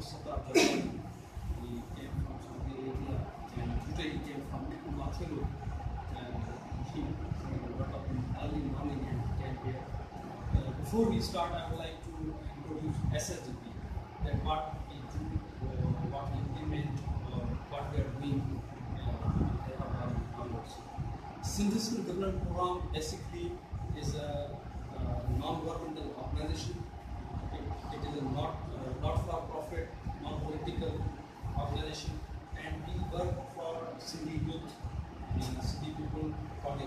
And. And and. Uh, before we start, I would like to introduce SSDP, that what we do, uh, what we implement, or what we are doing uh. Synthesis Government Program basically is a uh, non-governmental organization. It, it is a not uh, not-for-profit, non-political organization, and we work for Sindhi youth, uh, Sindhi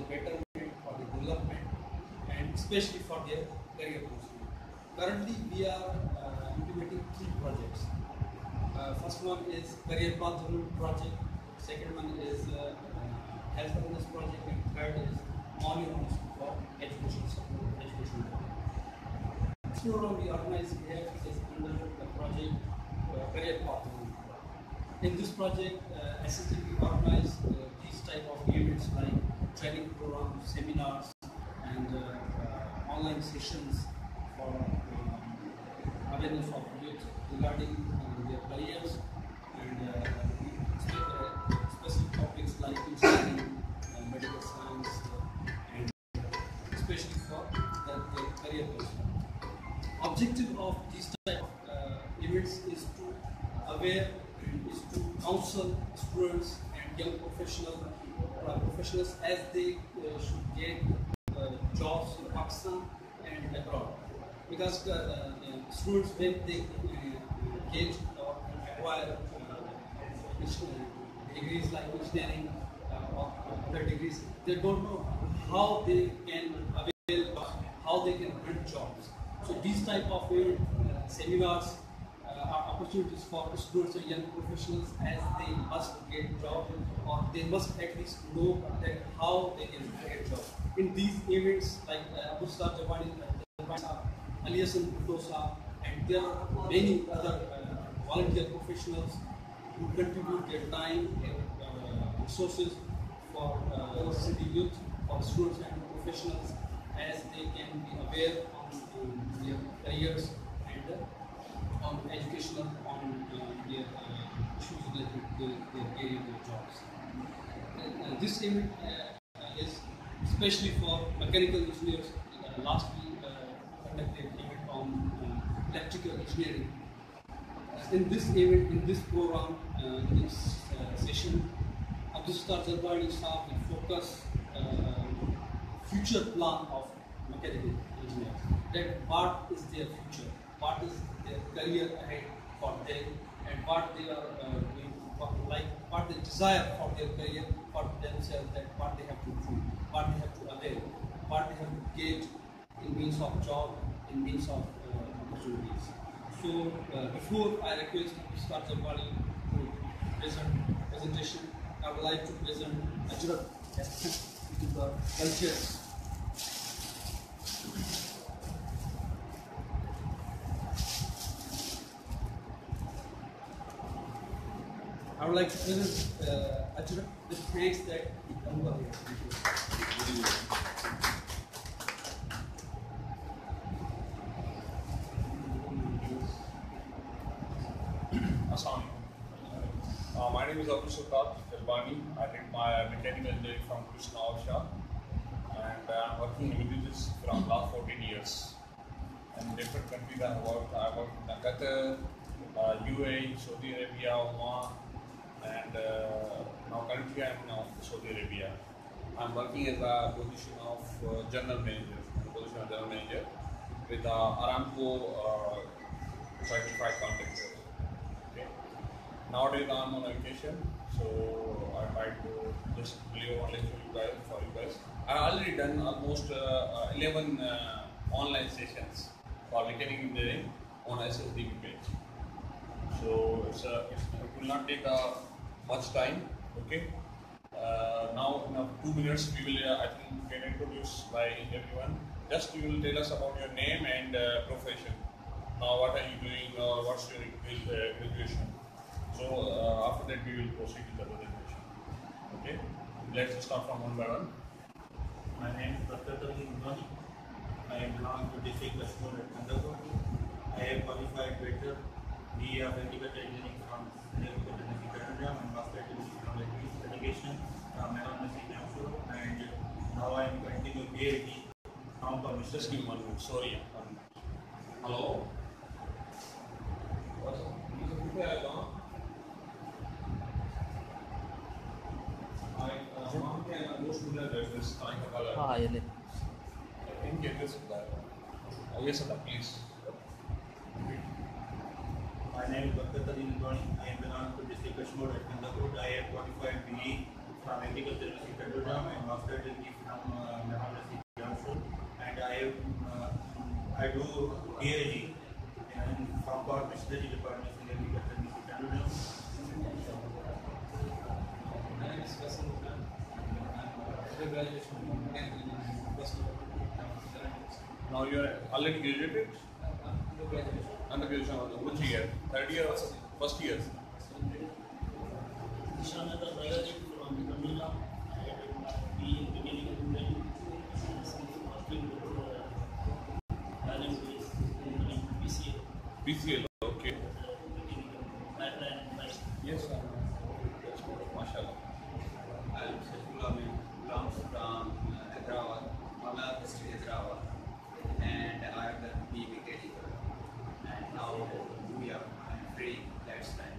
betterment, for their development, and especially for their career pursuit. Currently, we are uh, implementing three projects. Uh, first one is Career Path Project. Second one is uh, uh, Health Awareness Project, and third is Morning Homes for Education Support, Education. Program we organize here is under the project uh, Career Path In this project, uh, SSDP organize uh, these type of events like training programs, seminars, and uh, uh, online sessions for um, awareness of youth regarding uh, their careers and uh, specific topics like engineering, medical science, and especially for their, their career pursuit. Objective of these type of events is to aware and is to counsel students and young professional uh, as they uh, should get uh, jobs in Pakistan and abroad. Because uh, uh, students when they uh, get or acquire uh, degrees like engineering uh, or other degrees, they don't know how they can avail, how they can earn jobs. So these type of uh, seminars uh, opportunities for students and young professionals as they must get job or they must at least know that how they can get job. In these events like uh, Abdul Sattar Jalbani, uh, Aliasan Bhutosa, and there are many other uh, volunteer professionals who contribute their time and uh, resources for uh, city youth, for students and professionals as they can be aware on their careers on educational, on uh, their uh, issues related to their, career, their jobs. Uh, uh, this event uh, is especially for mechanical engineers. Last conducted event on electrical engineering. In this event, in this program, in this session, Abdul Sattar Jalbani Saab will focus future plan of mechanical engineers. That what is their future, what is their career ahead for them, and what they are uh, doing, what, like what they desire for their career for themselves, that what they have to do, what they have to avail, what they have to get in means of job, in means of uh, opportunities. So uh, before I request Mr. Jalbani to present presentation, I would like to present Ajrak to the cultures. Would like to present uh, thanks that here. Assalamu alaikum. Uh, my name is Abdul Sattar Jalbani. I did my mechanical engineering from Krishna Avsha and uh, I'm working in this from last 14 years. In different countries I have worked. I worked in Qatar, uh, UAE, Saudi Arabia, Oman, and uh, now currently I'm now in Saudi Arabia. I'm working as a position of uh, general manager, position of general manager with uh, Aramco certified contractor. Okay. Nowadays I'm on vacation, so I try to just leave one lecture you guys for you guys. I already done almost uh, uh, 11 uh, online sessions for mechanical engineering on SSDP page. So it's, uh, it will not take uh, much time. Okay. Uh, now in two minutes we will uh, I think get introduced by everyone. Just you will tell us about your name and uh, profession. Now what are you doing or what's your uh, graduation? So uh, after that we will proceed with the presentation. Okay. Let's start from one by one. My name is Dr. Tony Mudani. I belong to district Kashmir at Kandapur. I have qualified better BE BA of Agriculture Engineering from Agriculture Technical Canada and Master Degree from Electrical Education from Anonymous International and now I am continuing PhD from Just Commission. give me one minute. Sorry. One minute. Hello. What's up? You can prepare now. I uh, mom can uh, My name is Dr. Tadin Ndwani. I am belong to district Kashmir at Kandapur. I have qualified BE from Agriculture University Kadura and Master degree from uh, University Jamshedpur. And I have uh, I do PhD in from Power Machinery Department in Agriculture University Kadura. My name is Vasan Khan. I'm a graduation from Now you are already graduated. Undergraduate. Undergraduation. Which year? Third year. or First year. Ishananda Balaji from Manila. I have been in beginning of engineering working with uh, talent base in PCA, BCL. Okay. beginning of pipeline and pipe. Yes, sir. Mashallah. I am Saifullah Amin, belongs from uh, Hyderabad, Mala district Hyderabad, and I have done B mechanical. And now we are I'm free, that's time.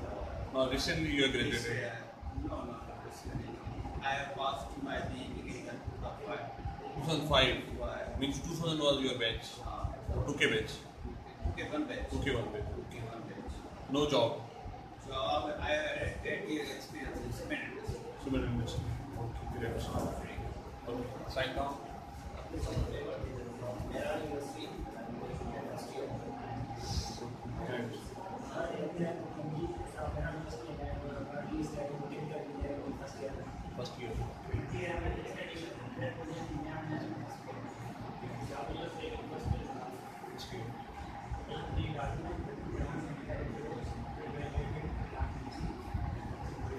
So, Now recently you are this, graduated. uh, no, no, no, this is- I have passed my B mechanical top five. 2005. Why? Means 2000 was your batch. Uh, 2K batch. okay, one batch. 2K one batch. Okay, one batch. No job. So I have 10 years experience in cement industry. Cement industry. Okay, great. Okay. Sign down. Great. First year. First year.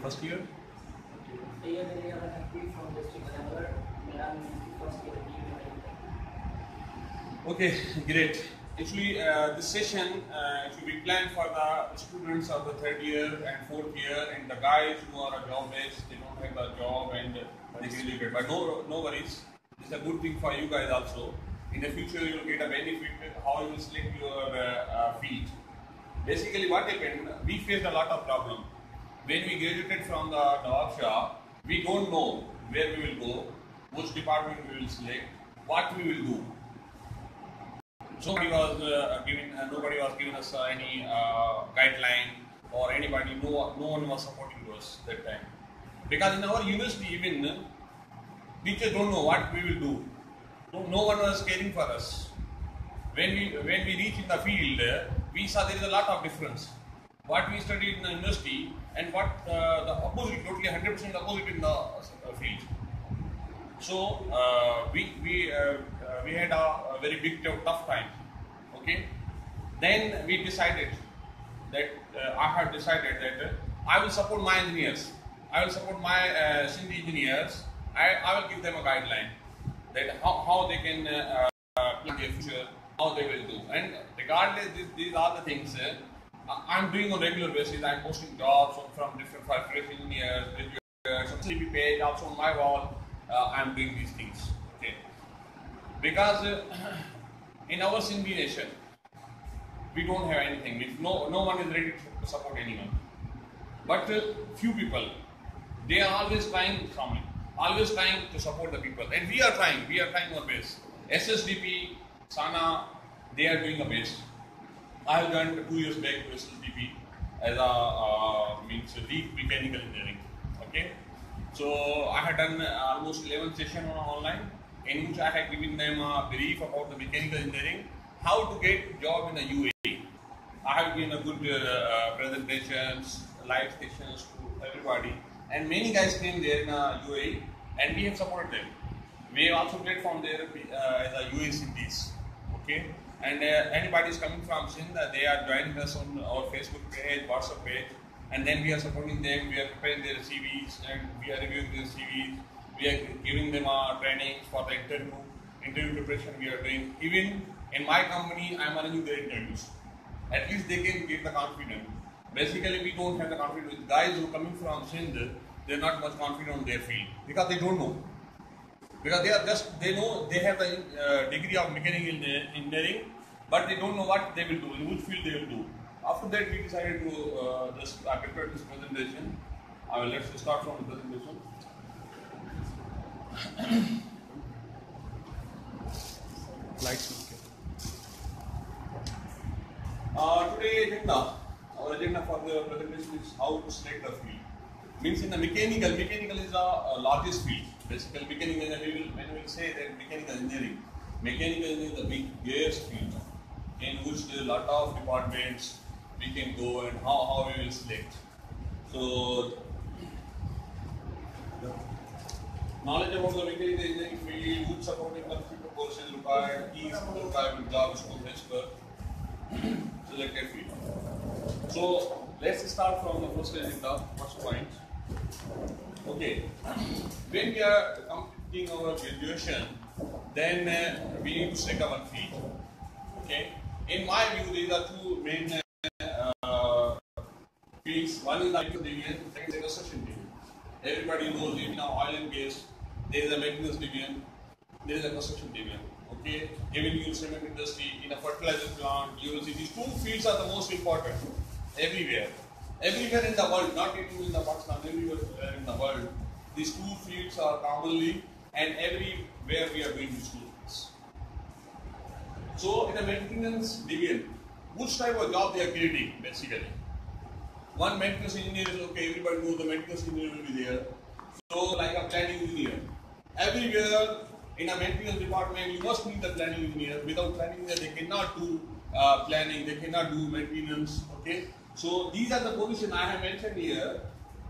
First year? Okay, great. Actually, uh, this session uh, should be planned for the students of the third year and fourth year, and the guys who are a job based, they don't have a job and they graduated. But no, no worries. It's a good thing for you guys also. In the future, you'll get a benefit how you select your uh, uh, field. Basically, what happened? We faced a lot of problem. When we graduated from the, the workshop, we don't know where we will go, which department we will select, what we will do. Nobody was uh, giving, uh, nobody was giving us uh, any uh, guideline or anybody. No, no one was supporting us that time. Because in our university, even teachers don't know what we will do. No, no one was caring for us. When we when we reach in the field, we saw there is a lot of difference. What we studied in the university and what uh, the opposite, totally 100% opposite in the uh, field. So we we we had a, a very big tough time. Okay, then we decided that uh, I have decided that uh, I will support my engineers. I will support my uh, engineers. I, I will give them a guideline that how, how they can uh, uh, plan their future, how they will do. And regardless, these, these are the things uh, I'm doing on regular basis. I'm posting jobs from different fresh engineers, some CP page, also on my wall. Uh, I'm doing these things. Because uh, in our Sindhi nation, we don't have anything. No, no one is ready to support anyone. But uh, few people, they are always trying from always trying to support the people, and we are trying. We are trying our best. SSDP, Sana, they are doing a best. I have done two years back to SSDP as a uh, means lead mechanical engineering. Okay, so I had done uh, almost 11 sessions on online in which I had given them a brief about the mechanical engineering, how to get job in the UAE. I have given a good uh, uh, presentations, live sessions to everybody, and many guys came there in uh, UAE, and we have supported them. We also platform there uh, as a UAE cities, okay. And uh, anybody is coming from Sindh, they are joining us on our Facebook page, WhatsApp page, and then we are supporting them. We are preparing their CVs, and we are reviewing their CVs. We are giving them uh, trainings for the interview, interview preparation. We are doing even in my company. I am arranging their interviews At least they can get the confidence. Basically, we don't have the confidence. With guys who are coming from Sindh, they're not much confident on their field because they don't know. Because they are just, they know they have the uh, degree of mechanical engi- engineering, but they don't know what they will do, in which field they will do. After that, we decided to uh, just uh, prepare this presentation. I will let's start from the presentation. Lights. Uh, today agenda, our agenda for the presentation is how to select the field. Means in the mechanical, mechanical is the uh, largest field. Basically, mechanical engineering, when we will say that mechanical engineering, mechanical engineering is the big, biggest field in which there are a lot of departments we can go and how, how we will select. So, knowledge about the mechanical field, which supporting computer course is required, keys required, job scope as per selected field. So let's start from the first agenda, first point. Okay, when we are completing our graduation, then uh, we need to select our field. Okay, in my view, there are two main uh, fields. One is electrical division, second is construction division. Everybody knows in oil and gas, there is a maintenance division, there is a construction division. Okay, even in cement industry, in a fertilizer plant, you will see these two fields are the most important everywhere. Everywhere in the world, not even in the Pakistan, everywhere in the world, these two fields are commonly and everywhere we are these two fields. So in a maintenance division, which type of job they are creating basically? One maintenance engineer is okay, everybody knows the maintenance engineer will be there. So like a planning engineer. Everywhere in a maintenance department, you must need the planning engineer. Without planning engineer, they cannot do uh, planning, they cannot do maintenance. Okay. So these are the positions I have mentioned here.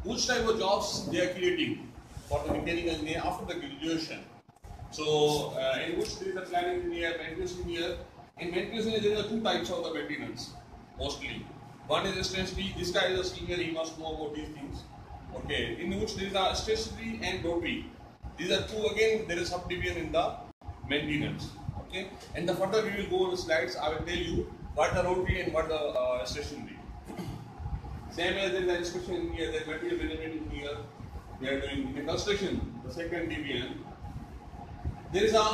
Which type of jobs they are creating for the mechanical engineer after the graduation. So uh, in which there is a planning engineer, maintenance engineer. In maintenance engineer, there are two types of the maintenance mostly. One is essentially this guy is a senior, he must know about these things. Okay, in which there is a stationary and rotary. These are two again, there is subdivision in the maintenance. Okay, and the further we will go on the slides, I will tell you what the rotary and what the uh, stationary. Same as is an inspection engineer, there is material management here. they are doing the construction, the second division. There is a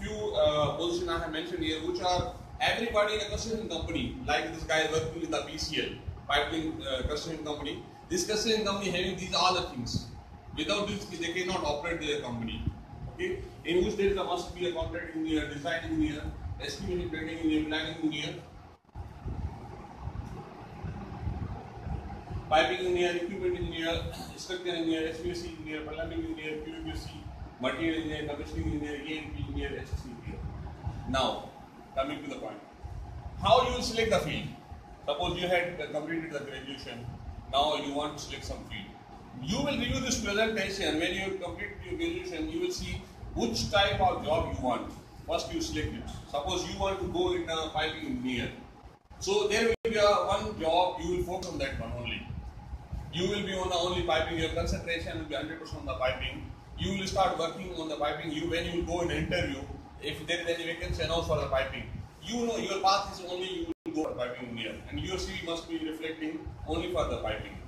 few uh, positions I have mentioned here which are everybody in a construction company, like this guy working in the PCL, pipeline uh, construction company. This construction company having these other things. Without this, they cannot operate their company. Okay, in which there must be a contract engineer, design engineer, estimation planning engineer, planning engineer, piping engineer, equipment engineer, structure engineer, HVAC engineer, plumbing engineer, QVC, material engineer, commissioning engineer, ENP engineer, HSC engineer. Now, coming to the point. How you select the field? Suppose you had completed the graduation, now you want to select some field. You will review this presentation. When you complete your graduation, you will see which type of job you want. First, you select it. Suppose you want to go in a piping engineer. So there will be a one job, you will focus on that one only. You will be on the only piping, your concentration will be 100% on the piping. You will start working on the piping. You When you go in interview, if there is any vacancy announced for the piping, you know your path is only you will go for piping engineer and your CV must be reflecting only for the piping.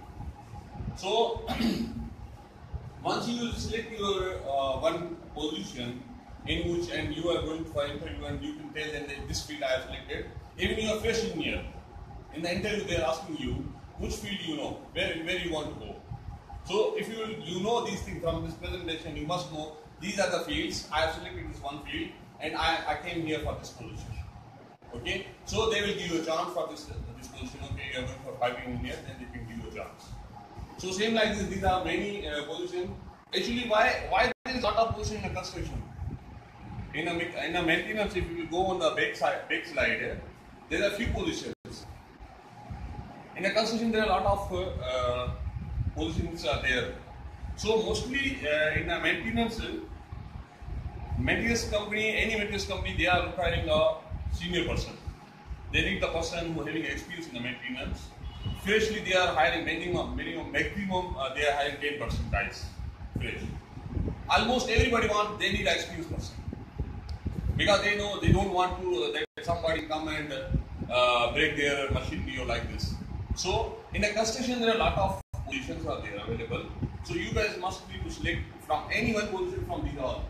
So, once you select your uh, one position in which and you are going for interview and you can tell them that this field I have selected, even you are fresh engineer, in the interview they are asking you which field you know, where, where you want to go. So if you you know these things from this presentation, you must know these are the fields. I have selected this one field and I, I came here for this position. Okay, so they will give you a chance for this, this position. Okay, you are going for piping engineer, then they can give you a chance. So same like this, these are many uh, positions. Actually, why why there is a lot of position in a construction? In a in a maintenance, if you go on the back side, back slide, there are few positions. In a construction, there are a lot of uh, uh, positions are there. So mostly uh, in a maintenance, maintenance company, any maintenance company, they are requiring a senior person. They need the person who having experience in the maintenance. Freshly, they are hiring minimum, minimum, maximum, uh, they are hiring 10 percent guys. Fresh. Almost everybody wants, they need experienced person. Because they know they don't want to, uh, that somebody come and uh, break their machinery or like this. So in a construction, there are a lot of positions are there available. So you guys must be to select from any one position from these all.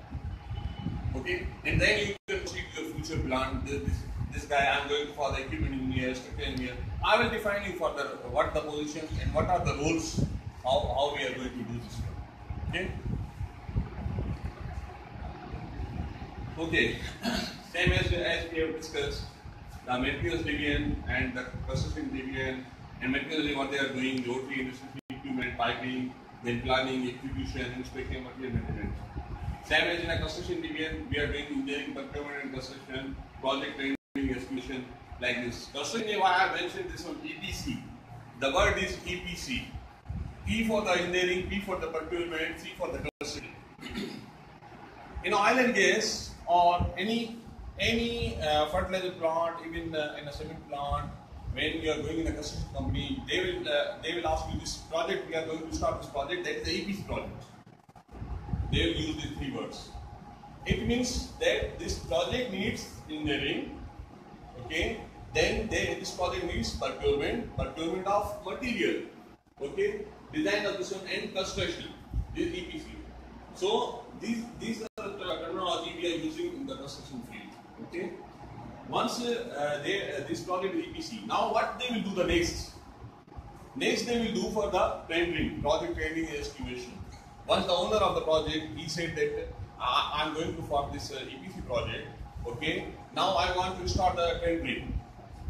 Okay, and then you can see your future plan. This, this, this guy, I'm going for the equipment engineer, structural engineer. I will define you for the what the positions and what are the roles, how, how we are going to do this. Okay. Okay, same as, as we have discussed, the materials division and the processing division and materials what they are doing, rotary industry equipment, piping, then planning, execution, inspection, material maintenance. Same as in a construction division, we are doing engineering, procurement and construction, project training, execution, like this. Construction, why I mentioned this one, EPC. The word is EPC. P for the engineering, P for the procurement, C for the construction. in oil and gas or any any uh, fertilizer plant, even uh, in a cement plant, when you are going in a construction company, they will uh, they will ask you this project. We are going to start this project. That is the EPC project. They will use these three words. It means that this project needs engineering. Okay. Then they, this project needs procurement, procurement of material. Okay. Design one and construction. This EPC. So these these are the terminology we are using in the construction field. Okay. Once uh, they uh, this project is EPC. Now what they will do the next? Next they will do for the tendering, project tendering estimation. Once the owner of the project he said that uh, I am going to form this uh, EPC project. Okay. Now I want to start the tendering.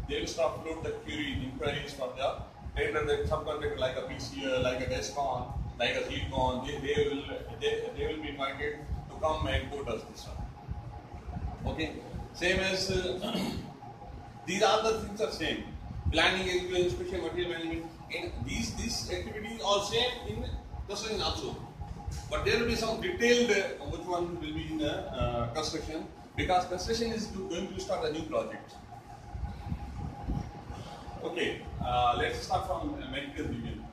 They will start float the query inquiries for the tender that subcontractor like a PCL, like a Descon, like a Zealcon, they, they will they, they will be invited to come and quote us this one. Okay. Same as uh, these the things are same. Planning, execution, special material management. In these these activities are same in construction also. But there will be some detailed uh, which one will be in the uh, construction because construction is going to start a new project. Okay, uh, let's start from uh, materials division.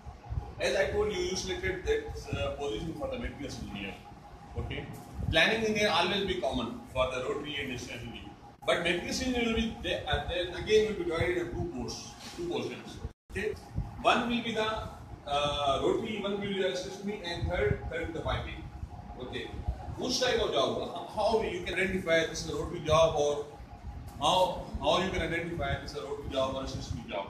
As I told you, you selected that uh, position for the materials engineer. Okay, planning engineer always be common for the rotary and stationary. But materials engineer will be there, uh, again will be divided into two portions, two portions. Okay, one will be the uh, rotary, one will the stationary, and third, third the piping. Okay, which type of job? How you can identify this is a rotary job or how how you can identify this is a rotary job or a stationary job?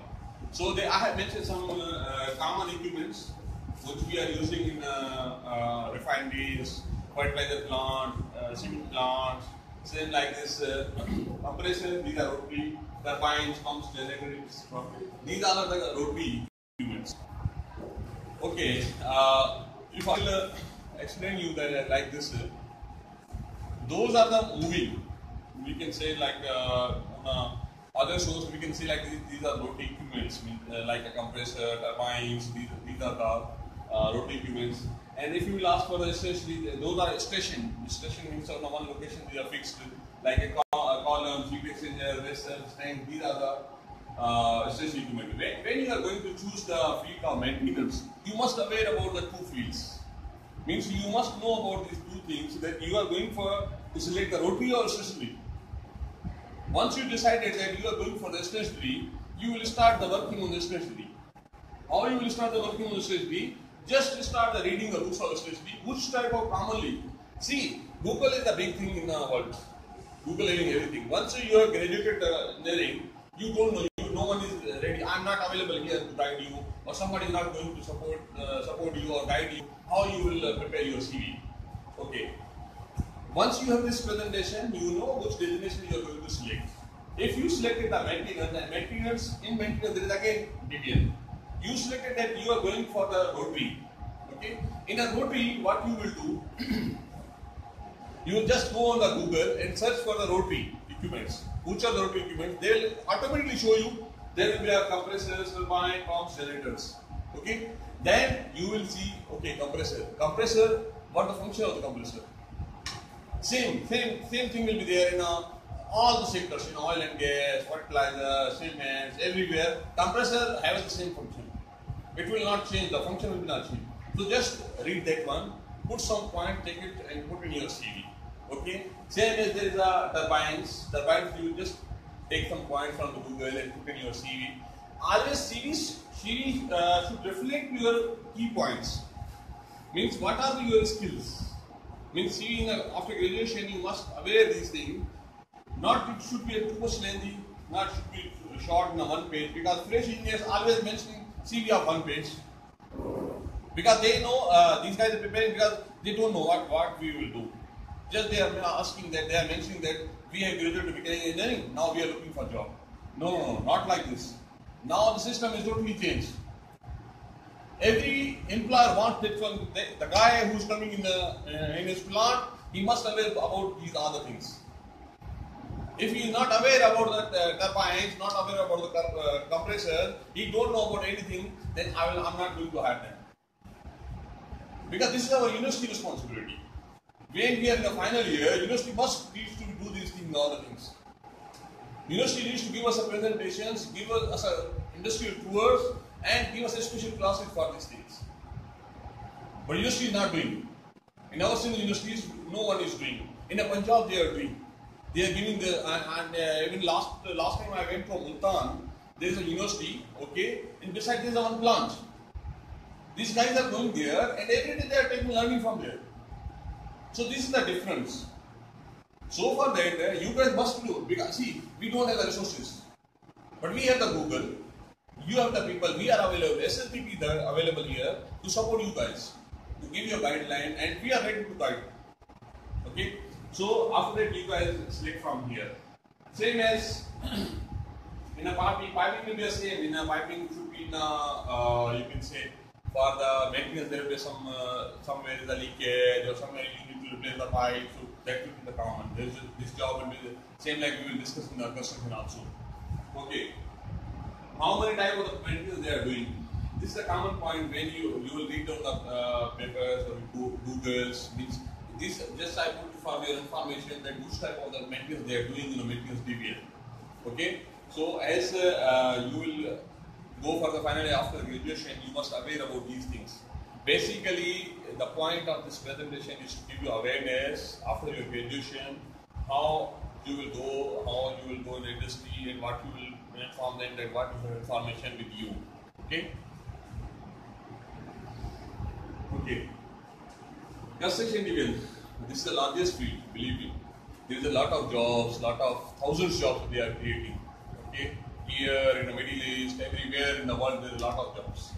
So they, I have mentioned some uh, common equipments which we are using in uh, uh, refineries, fertilizer plant, uh, cement plants, same like this compressor. These are rotary turbines, pumps, generators. These are the rotary equipments. Okay, uh, if I will uh, explain you that like this, uh, those are the moving. We can say like uh, on other source we can say like these, these are rotary equipments, like a compressor, turbines. These, these are the uh, rotary equipments. And if you will ask for the station, those are station. Station means on one location they are fixed, like a, col- a column, heat exchanger, vessels, tank. These are the uh, station equipment. When, when you are going to choose the field of maintenance, you must aware about the two fields. Means you must know about these two things that you are going for to select the rotary or stationary. Once you decided that you are going for the stationary, you will start the working on the stationary. How you will start the working on the stationary? Just start the reading the books of stationary. Which type of commonly? See, Google is the big thing in the world. Google having everything. Once you have graduated engineering, you don't know. You, no one is ready. Not available here to guide you, or somebody is not going to support uh, support you or guide you. How you will uh, prepare your CV? Okay. Once you have this presentation, you know which destination you are going to select. If you selected the maintenance, maintenance, in maintenance there is again division. You selected that you are going for the rotary. Okay? In a rotary, what you will do, you just go on the Google and search for the rotary equipments. Which are the rotary equipments? They will automatically show you will be a compressors, turbine, pumps, generators. Okay? Then you will see, okay, compressor. Compressor, what the function of the compressor? Same, same, same thing will be there in uh, all the sectors, in oil and gas, fertilizer, cement, everywhere. Compressor has the same function. It will not change, the function will not change. So just read that one, put some point, take it and put in your CV. Okay? Same as there is a turbines, turbines you just take some points from Google and put in your CV. Always CVs, CV uh, should reflect your key points. Means what are your skills? Means CV a- after graduation you must aware these things. Not it should be too much lengthy, not should be short in a one page because fresh engineers always mentioning CV of one page because they know uh, these guys are preparing because they don't know what, what we will do. Just they are asking that they are mentioning that we have graduated mechanical engineering, now we are looking for job. No, no, no, not like this. Now the system is totally changed. Every employer wants that one. The, the guy who's coming in the uh, in his plant, he must aware about these other things. If he is not aware about the uh, turbines, not aware about the uh, compressor, he don't know about anything, then I will, I'm not going to hire them. Because this is our university responsibility. When we are in the final year, university must needs to do these things, all the things. University needs to give us a presentations, give us a industrial tours, and give us a special classes for these things. But university is not doing. In our senior universities, no one is doing. In a Punjab, they are doing. They are giving the and, and uh, even last last time I went to Multan, there is a university, okay, and beside there is one plant. These guys are going there, and every day they are taking learning from there. So this is the difference. So for that, uh, you guys must do because see, we don't have the resources, but we have the Google. You have the people. We are available. SLPP is available here to support you guys, to give you a guideline, and we are ready to guide. Okay. So after that, you guys select from here. Same as in a piping, piping will be the same. In a piping should be in a, uh, you can say for the maintenance there will be some uh, somewhere is a leakage or somewhere you replace the pipe. So that will be the common. This, this job will be the same like we will discuss in the construction also. Okay. How many type of the maintenance they are doing? This is a common point when you you will read on the uh, papers or Goo- Google's means this just I put for your information that which type of the maintenance they are doing in a maintenance division. Okay, so as uh, you will go for the final after graduation, you must aware about these things. Basically, the point of this presentation is to give you awareness after your graduation, how you will go, how you will go in the industry, and what you will inform them that what is the information with you. Okay. Okay. Construction division. This is the largest field, believe me. There is a lot of jobs, lot of thousands of jobs they are creating. Okay. Here in the Middle East, everywhere in the world, there is a lot of jobs.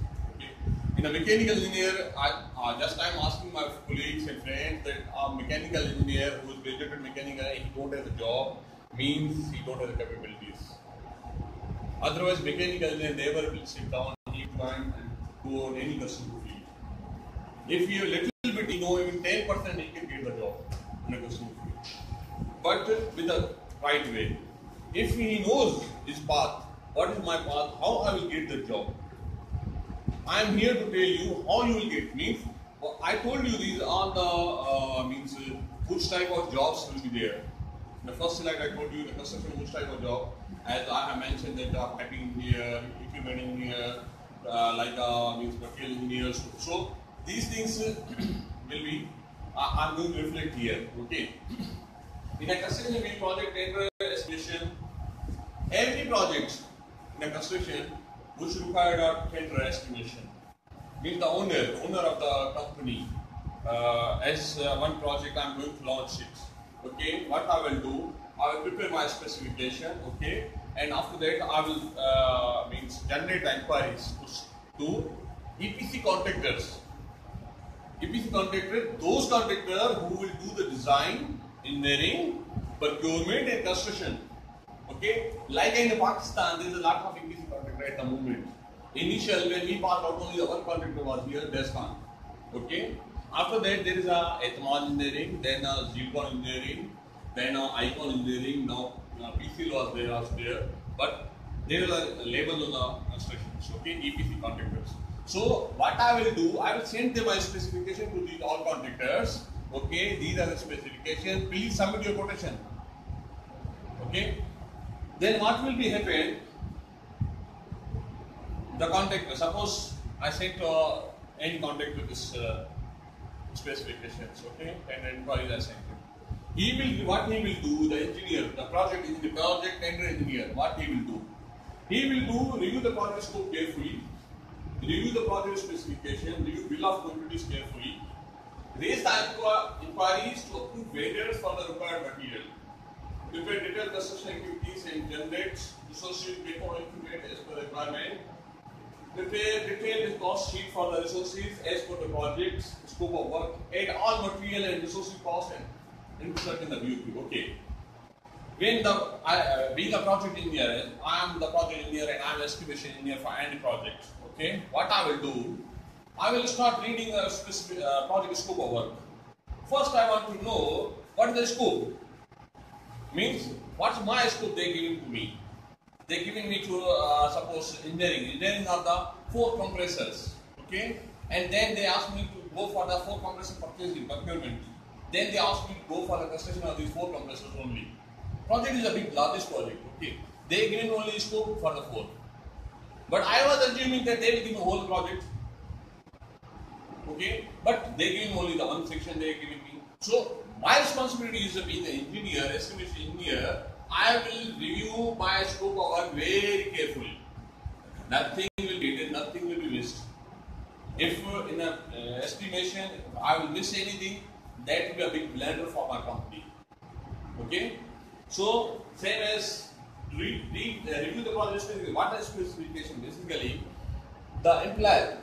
In a mechanical engineer, I, uh, just I'm asking my colleagues and friends that a mechanical engineer who is graduated mechanical, he don't have a job, means he don't have the capabilities. Otherwise, mechanical engineer never will sit down, keep going and go on any customer field. If you little bit, you know, even 10% he can get the job in a customer field. But with the right way. If he knows his path, what is my path, how I will get the job. I am here to tell you how you will get. Means I told you these are the uh, means uh, which type of jobs will be there. The first slide I told you the construction which type of job. As I have mentioned that uh, piping engineer, equipment engineer, uh, like uh, means material engineers. So these things uh, will be. Uh, I'm going to reflect here. Okay. In a construction project tender estimation, every project in a construction which required a tender estimation means the owner, owner of the company, uh, as uh, one project I'm going to launch it. Okay, what I will do, I will prepare my specification. Okay, and after that I will uh, means generate inquiries to, EPC contractors. EPC contractor, those contractors who will do the design, engineering, procurement and construction. Okay, like in Pakistan, there is a lot of EPC contractor at the moment. Initial when we passed out, only the one contractor was here, Descon. Okay, after that there is a Etmal engineering, then a Zilcon engineering, then a Icon engineering. Now uh, was there, was there, but there is a label on the constructions. Okay, EPC contractors. So what I will do, I will send them my specification to these all contractors. Okay, these are the specifications. Please submit your quotation. Okay. Then what will be happen? The contact, Suppose I sent uh, any contractor this uh, specifications. Okay, and inquiries I sent him. he will what he will do, the engineer, the project the project tender engineer, what he will do? He will do review the project scope carefully, review the project specification, review bill of quantities carefully, raise the inqu- inquiries to approve vendors for the required material, prepare detailed construction activities and generate associated paper equipment as per requirement, prepare detailed cost sheet for the resources as per the project scope of work, add all material and resources cost and insert in the BOQ. Okay. When the I, uh, being a project engineer, I am the project engineer and I am estimation engineer for any project. Okay. What I will do, I will start reading a specific uh, project scope of work. First, I want to know what is the scope. Means what's my scope they giving to me. They giving me to uh, suppose engineering. Engineering are the four compressors. Okay. And then they ask me to go for the four compressor purchasing procurement. Then they ask me to go for the construction of these four compressors only. Project is a big, largest project. Okay, they given only scope for the four. But I was assuming that they will give me whole project. Okay, but they give me only the one section they are giving me. So my responsibility is to be the engineer, estimation engineer. I will review my scope of work very carefully. Nothing will be hidden, nothing will be missed. If uh, in a uh, estimation I will miss anything, that will be a big blunder for my company. Okay? So, same as uh, review the project specification. What is specification? Basically, the employer,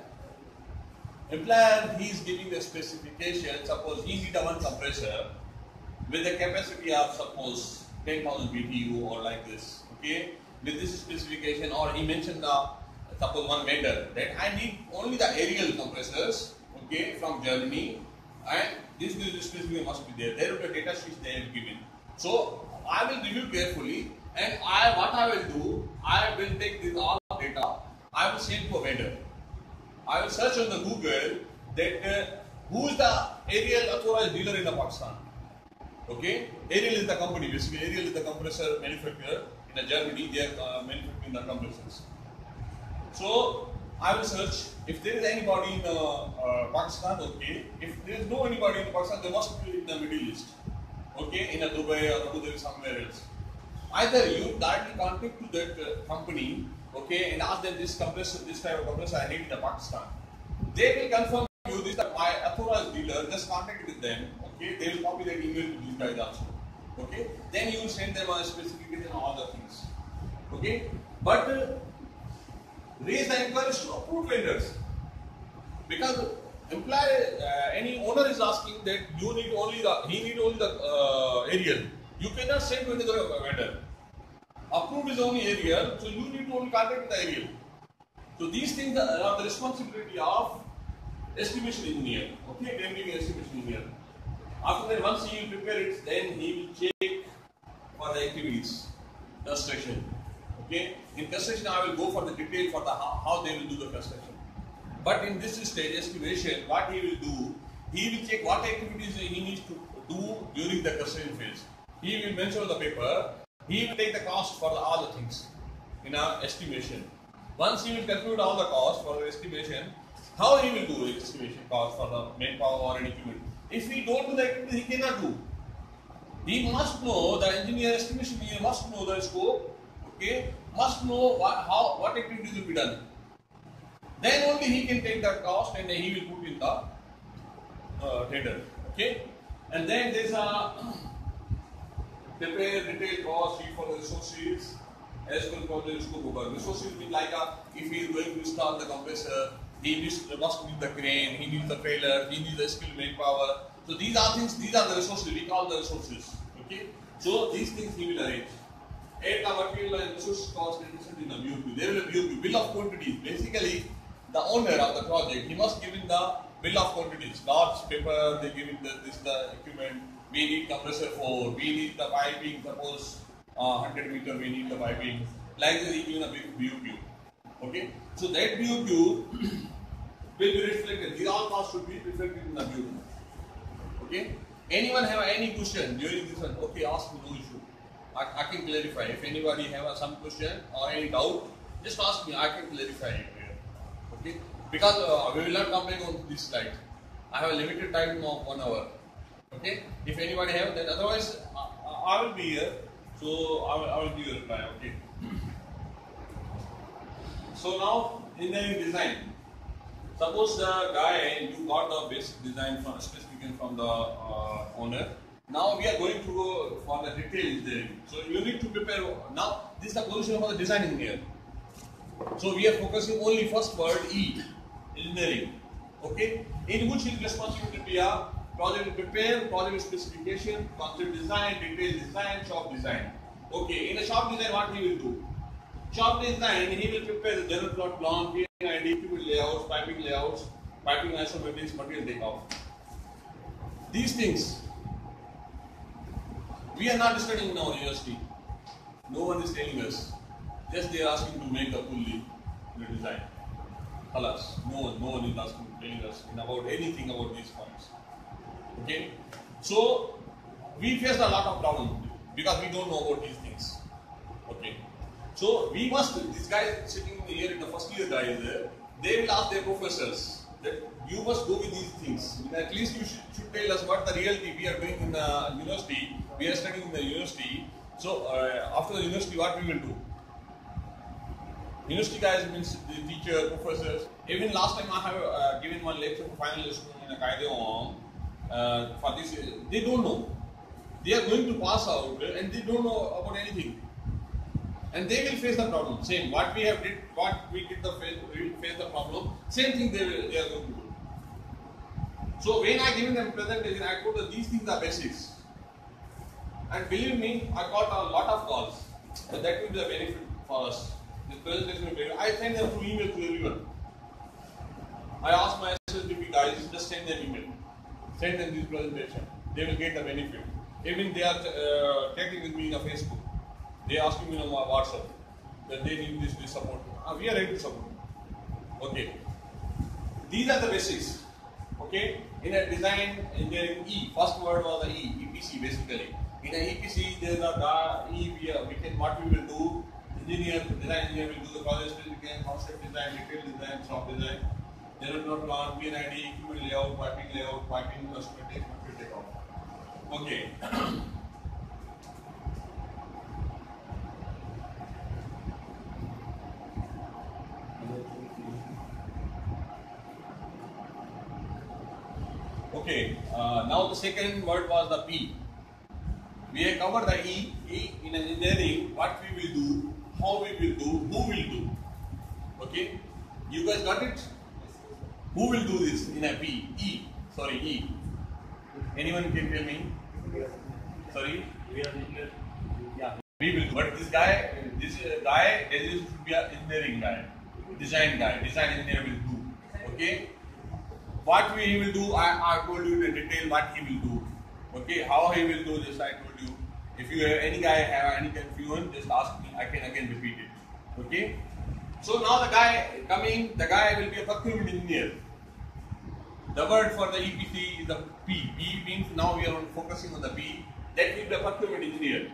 employer he is giving the specification. Suppose he need a one compressor with a capacity of suppose 10,000 BTU or like this. Okay, with this specification, or he mentioned the suppose one vendor that I need only the Ariel compressors. Okay, from Germany, and this this specification must be there. There will be data sheet they have given. So I will review carefully, and I what I will do, I will take this all data. I will send to a vendor. I will search on the Google that uh, who is the Ariel authorized dealer in the Pakistan. Okay, Ariel is the company. Basically, Ariel is the compressor manufacturer in Germany. They are uh, manufacturing the compressors. So I will search if there is anybody in uh, uh, Pakistan. Okay, if there is no anybody in Pakistan, there must be in the Middle East. Okay, in a Dubai or Abu Dhabi somewhere else. Either you directly contact to that uh, company, okay, and ask them this compressor, this type of compressor I need in Pakistan. They will confirm you this my authorized dealer. Just contact with them. Okay, they will copy that email to these guys also. Okay, then you will send them a specification and all the things. Okay, but uh, raise the inquiries to approved vendors because employer uh, any owner is asking that you need only the he need only the uh, Ariel you cannot send to another vendor approved is only Ariel so you need to only contact the Ariel so these things are the responsibility of estimation engineer okay giving estimation engineer after that once he will prepare it then he will check for the activities construction Okay, in construction I will go for the detail for the how, how they will do the construction. But in this stage estimation, what he will do, he will check what activities he needs to do during the construction phase. He will mention on the paper. He will take the cost for all the things in our estimation. Once he will calculate all the cost for the estimation, how he will do estimation cost for the manpower or equipment. If he don't do the activity, he cannot do. He must know the engineer estimation. He must know the scope. Okay, must know what, how what activities will be done. Then only he can take the cost and he will put in the uh, tender. Okay, and then there's a prepare detailed cost for the resources as per project scope of work. Resources mean like a, if he is going to install the compressor, he needs, must need the crane, he needs the trailer, he needs the skilled manpower. So these are things, these are the resources, we call the resources. Okay, so these things he will arrange. Add the material and resource cost in the BOQ. There will be BOQ, bill of quantities. Basically, the owner of the project, he must give in the bill of quantities. Large paper, they give in the, this the equipment. We need compressor for, we need the piping, suppose uh, 100 meter, we need the piping. Like this, he given a big BOQ. Okay, so that BOQ will be reflected. These all costs should be reflected in the BOQ. Okay, anyone have any question during this one? Okay, ask me, no issue. I, I can clarify. If anybody have some question or any doubt, just ask me. I can clarify it. Okay? Because uh, we will not come back on this slide. I have a limited time of one hour. Okay. If anybody have, then otherwise I, I will be here. So I will, I will give you a reply. Okay. So now engineering design. Suppose the guy you got the basic design from specification from the uh, owner. Now we are going to go for the detail engineering. So you need to prepare. Now this is the position for the design engineer. So we are focusing only first word E, engineering. Okay, in which responsibility will be a project prepare, project specification, concept design, detail design, shop design. Okay, in the shop design, what he will do? Shop design, he will prepare the general plot plan, PID, equipment layouts, piping layouts, piping isometrics, material takeoff. These things we are not studying in our university. No one is telling us. Just they are asking to make a fully the design. Alas, no one, no one is asking, telling us in about anything about these points. Okay? So we face a lot of problem because we don't know about these things. Okay. So we must, this guy sitting here in the first year guys, they will ask their professors that you must go with these things. At least you should, should tell us what the reality we are doing in the university. We are studying in the university. So uh, after the university, what we will do? University guys means the teacher, professors. Even last time I have uh, given one lecture for final student in a Kaideong, uh, for this, they don't know. They are going to pass out and they don't know about anything. And they will face the problem. Same, what we have did, what we did the face, we will face the problem. Same thing they, will, they are going to do. So when I given them presentation, I told them these things are basics. And believe me, I got a lot of calls. So that will be the benefit for us. This presentation will be I send them through email to everyone. I ask my SSDP guys, just send them email. Send them this presentation. They will get the benefit. Even they are uh, with me in Facebook. They are asking me on WhatsApp that they need this, this support. Uh, we are ready to support. Okay. These are the basics. Okay. In a design engineering E, first word was the E, EPC basically. In an EPC, there is a E, we, are, we can, what we will do, engineer, design engineer will do the project specification, concept design, detail design, shop design, general plot plan, PNID, equipment layout, piping layout, piping instrumentation, material. Okay. Okay, uh, now the second word was the P. We have covered the E, E in engineering, what we will do, how we will do, who will do. Okay, you guys got it? Who will do this in a P? E, sorry, E. Anyone can tell me? Sorry? We are. Yeah. We will, but this guy, this uh, guy, this is to be an engineering guy, design guy, design engineer will do. Okay? What we will do, I, I told you in detail what he will do. Okay, how he will do this, I told you. If you have any guy have any confusion, just ask me. I can again repeat it. Okay. So now the guy coming, the guy will be a procurement engineer. The word for the EPC is the P. P means now we are focusing on the P. That will be a procurement engineer.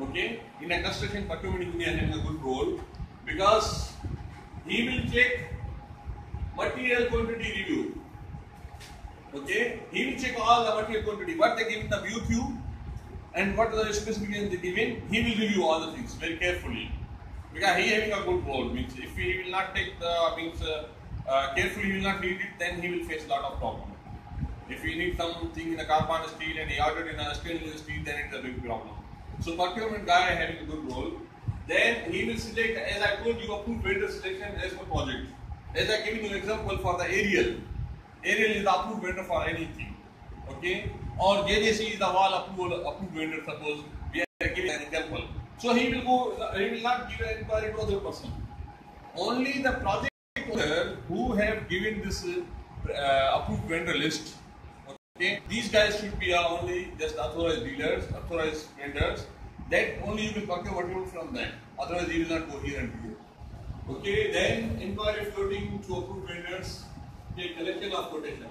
Okay. In a construction, procurement engineer having a good role because he will check material quantity review. Okay, he will check all the material quantity, what they give in the BOQ and what are the specifications they give in. He will review all the things very carefully because he having a good role. Means if he will not take the means uh, uh, carefully, he will not read it, then he will face a lot of problem. If he needs something in a carbon steel and he ordered in a stainless steel, then it's a big problem. So procurement guy having a good role. Then he will select, as I told you, approved vendor selection as per project. As I given you example for the Ariel. Ariel is the approved vendor for anything. Okay? Or JJC is the wall approval approved vendor, suppose we are giving an example. So he will go, he will not give an inquiry to other person. Only the project owner who have given this uh, approved vendor list. Okay, these guys should be uh, only just authorized dealers, authorized vendors. That only you will procure material from them. Otherwise, you will not go here and do. Okay, then inquiry floating to approved vendors. Okay, collection of quotation.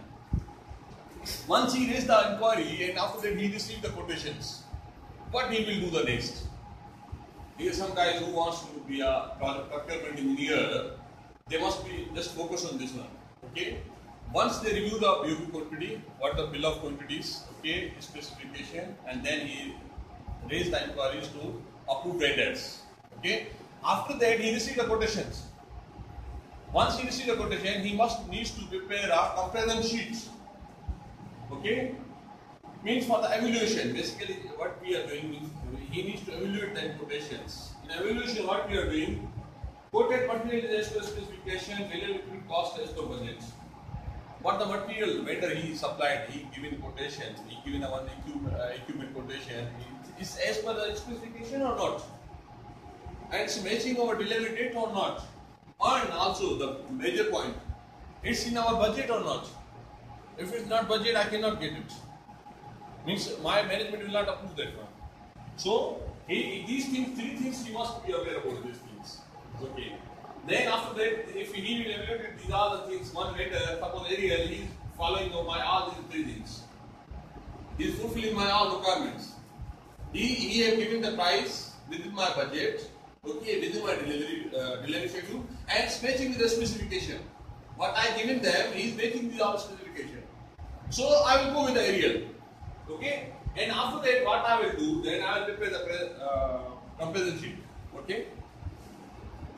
Once he raised the inquiry and after that he received the quotations, what he will do the next? Here are some guys who wants to be a procurement engineer, they must be just focus on this one. Okay? Once they review the BOQ quantity, what the bill of quantities, okay, specification, and then he raised the inquiries to approve vendors. Okay. After that, he received the quotations. Once he receives the quotation, he must needs to prepare a comparison sheet. Okay? Means for the evaluation. Basically, what we are doing means he needs to evaluate the quotations. In evaluation, what we are doing, quoted material is as per specification, related to cost as per budget. What the material vendor he supplied, he given quotation, he given a one uh, equipment quotation, is as per the specification or not? And it's matching our delivery date or not? And also the major point, it's in our budget or not? If it's not budget, I cannot get it. Means my management will not approve that one. So he, these things, three things you must be aware about these things. Okay. Then after that, if he will evaluate these are the things, one vendor, he is following my all these three things. He is fulfilling my all requirements. He, he have given the price within my budget, okay, within my delivery uh, delivery schedule, and matching with the specification. What I given them, he is matching with our specification. So I will go with the Ariel. okay. And after that, what I will do, then I will prepare the uh, comparison sheet, okay.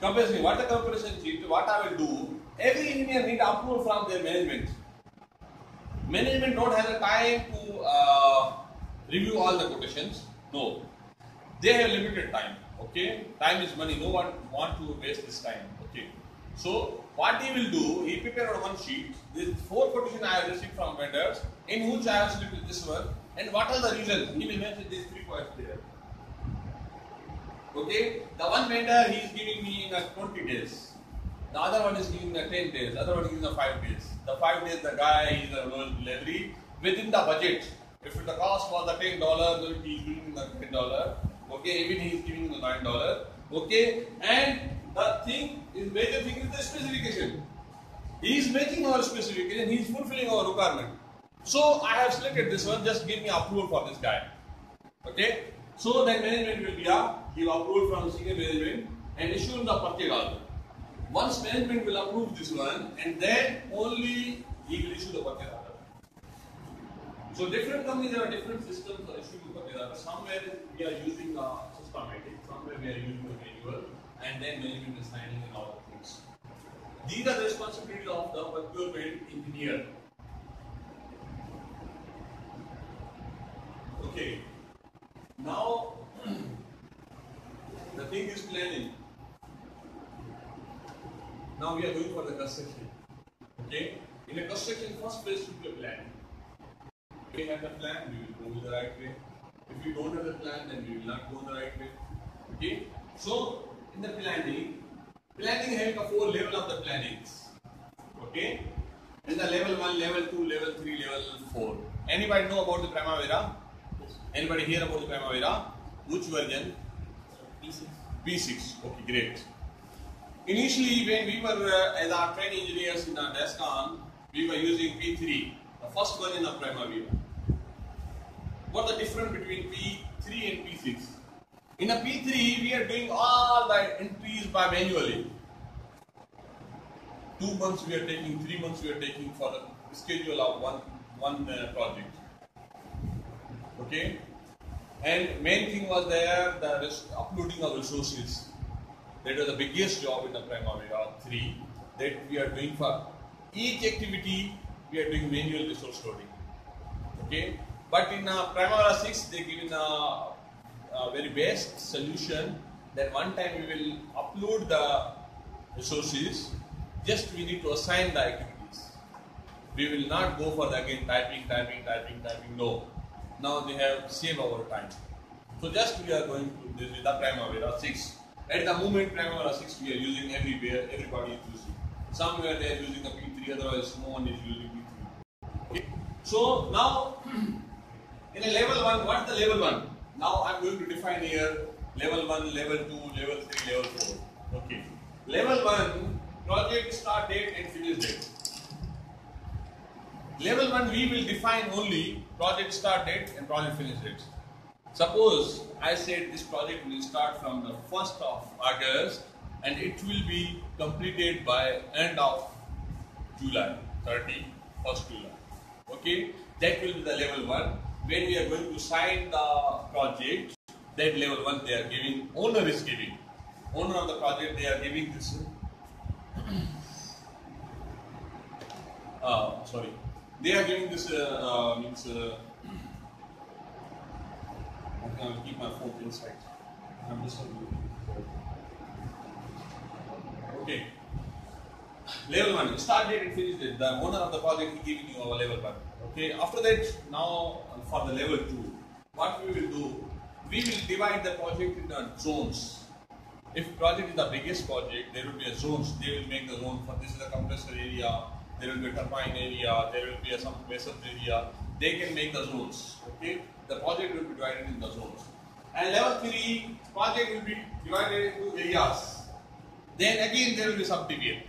Comparison, what the comparison sheet, what I will do, every engineer need approval from their management. Management don't have the time to uh, review all the quotations. No, they have limited time. Okay, time is money. No one want to waste this time. Okay, so what he will do, he prepare on one sheet. These four quotations I have received from vendors, in which I have selected this one, and what are the reasons? He will mention these three points there. Okay, the one vendor he is giving me in a 20 days. The other one is giving me 10 days. The other one is giving me 5 days. The 5 days, the guy is a delivery within the budget. If the cost was the ten dollars, he is giving the ten dollar. Okay, even he is giving the nine dollar. Okay, and the thing is major thing is the specification. He is making our specification. He is fulfilling our requirement. So I have selected this one. Just give me approval for this guy. Okay. So then management will be a give approval from senior management and issue the purchase order. Once management will approve this one, and then only he will issue the purchase order. So different companies have different systems for issuing order. Uh, somewhere we are using a systematic, somewhere we are using a manual, and then management is signing in all the things. These are the responsibilities of the procurement engineer. Okay. Now, the thing is planning. Now we are going for the construction. Okay? In a construction, first place should be a plan. We have the plan, we will go the right way. If we don't have a plan, then we will not go the right way. Okay? So, in the planning, planning having a four level of the plannings. Okay? In the level 1, level 2, level 3, level 4. Anybody know about the Primavera? Anybody hear about the Primavera? Which version? P6. P6. Okay, great. Initially, when we were uh, as our trained engineers in our DESCON, we were using P3, the first version of Primavera. What the difference between P3 and P6? In a P3, we are doing all the entries by manually. Two months we are taking, three months we are taking for the schedule of one one uh, project. Okay, and main thing was there the uploading of resources. That was the biggest job in the Primavera 3 that we are doing for each activity. We are doing manual resource loading. Okay, but in uh, Primavera 6 they given a, a very best solution that one time we will upload the resources. Just we need to assign the activities. We will not go for the again typing, typing, typing, typing. No. Now they have saved our time. So just we are going to this with the Primavera 6. At the moment Primavera 6 we are using everywhere, everybody is using. Somewhere they are using the P3, otherwise no one is using P3. Okay. So now in a level 1, what is the level 1? Now I am going to define here level 1, level 2, level 3, level 4. Okay. Level 1, project start date and finish date. Level 1 we will define only project start date and project finish date. Suppose I said this project will start from the 1st of August and it will be completed by end of July 30 first pillar. Okay, that will be the level one. When we are going to sign the project, that level one they are giving, owner is giving. Owner of the project they are giving this. Uh, sorry, they are giving this uh, uh, means. Uh, I will keep my phone inside. I'm just Okay. Level one, start date and finish date. The owner of the project is giving you our level one. Okay. After that, now for the level two, what we will do, we will divide the project into zones. If project is the biggest project, there will be a zones. They will make the zone for this is the compressor area. There will be a turbine area. There will be a some vessel area. They can make the zones. Okay. The project will be divided into zones. And level three, project will be divided into areas. Then again there will be subdivision.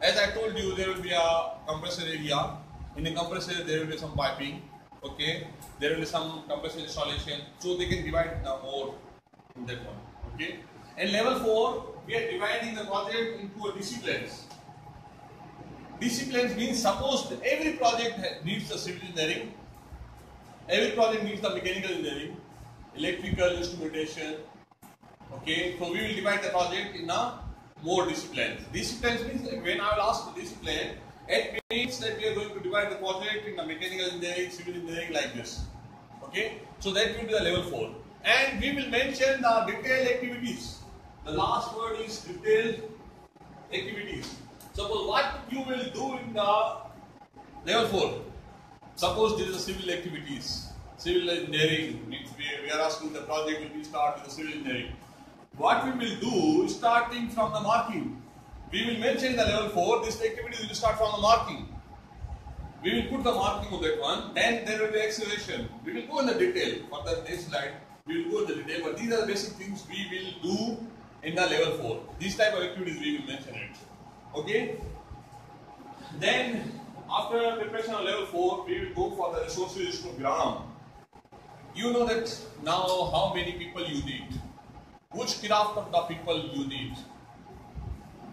As I told you, there will be a compressor area. In the compressor, there will be some piping. Okay, there will be some compressor installation. So they can divide now more in that one. Okay, and level four, we are dividing the project into disciplines. Disciplines means suppose every project needs the civil engineering, every project needs the mechanical engineering, electrical instrumentation. Okay, so we will divide the project in a more disciplines. Disciplines means when I will ask the discipline, that we are going to divide the project in the mechanical engineering, civil engineering like this. Okay, so that will be the level 4. And we will mention the detailed activities. The last word is detailed activities. Suppose what you will do in the level 4. Suppose this is civil activities. Civil engineering means we, are asking the project will be start with the civil engineering. What we will do starting from the marking. We will mention the level 4, this activity will start from the marking. We will put the marking on that one, then there will be acceleration. We will go in the detail for the next slide. We will go in the detail, but these are the basic things we will do in the level 4. These type of activities we will mention it. Okay? Then after preparation of level 4, we will go for the resources program. You know that now how many people you need. Which craft of the people you need.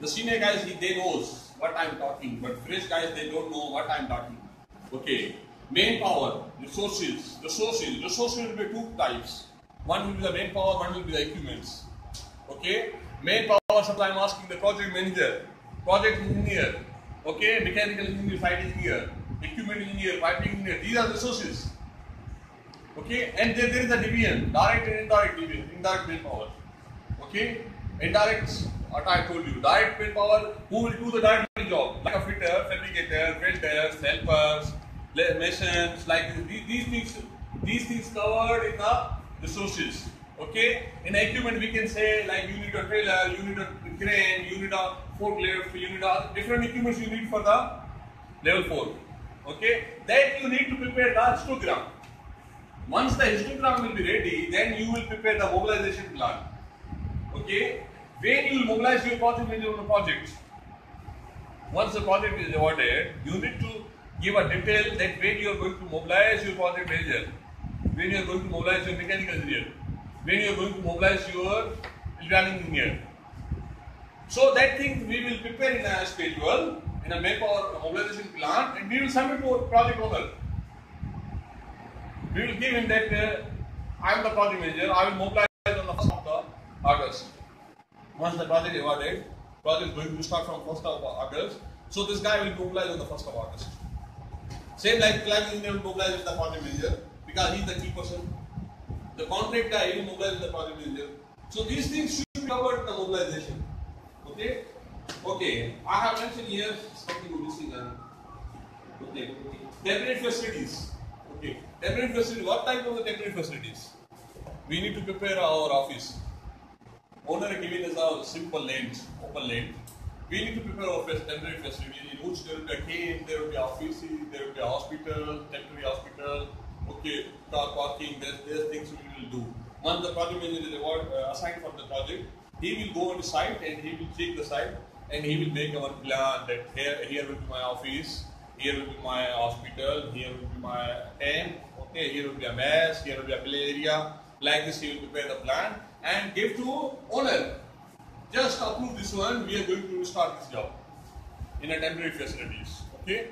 The senior guys, he, they knows what I'm talking, but fresh guys, they don't know what I'm talking. Okay. Main power, resources, resources. Resources will be two types. One will be the main power, one will be the equipments. Okay. Main power supply, I'm asking the project manager, project engineer, okay, mechanical engineer, site engineer, equipment engineer, piping engineer. These are resources. Okay, and then there is a division, direct and indirect division, indirect manpower. Okay, indirect, what I told you, direct manpower, who will do the direct job, like a fitter, fabricator, welders, helpers, masons, like these, these things, these things covered in the resources. Okay, in equipment we can say like you need a trailer, you need a crane, you need a forklift, you need a different equipments you need for the level 4. Okay, then you need to prepare the histogram. Once the histogram will be ready, then you will prepare the mobilization plan. Okay, when you will mobilize your project manager on the project. Once the project is awarded, you need to give a detail that when you are going to mobilize your project manager, when you are going to mobilize your mechanical engineer, when you are going to mobilize your planning engineer. So that thing we will prepare in a schedule, in a manpower mobilization plan, and we will submit to our project owner. We will give him that uh, I am the project manager, I will mobilize on the 1st of the August. Once the project is awarded, project is going to start from 1st of August. So this guy will mobilize on the 1st of August. Same like planning engineer will mobilize with the project manager because he is the key person. The contract guy will mobilize with the project manager. So these things should be covered in the mobilization. Okay? Okay. I have mentioned here something missing. Okay. Temporary facilities. Okay. Temporary facilities. What type of the temporary facilities? We need to prepare our office. Owner giving us a simple land, open land. We need to prepare our temporary facilities in which there will be a cave, there will be office, there will be a hospital, temporary hospital, okay, car parking, there's, there's things we will do. Once the project manager is award, uh, assigned for the project, he will go on the site and he will check the site and he will make our plan that here, here will be my office, here will be my hospital, here will be my tent, okay, here will be a mess, here will be a play area. Like this, he will prepare the plan and give to owner. Just approve this one, we are going to start this job in a temporary facilities. Okay?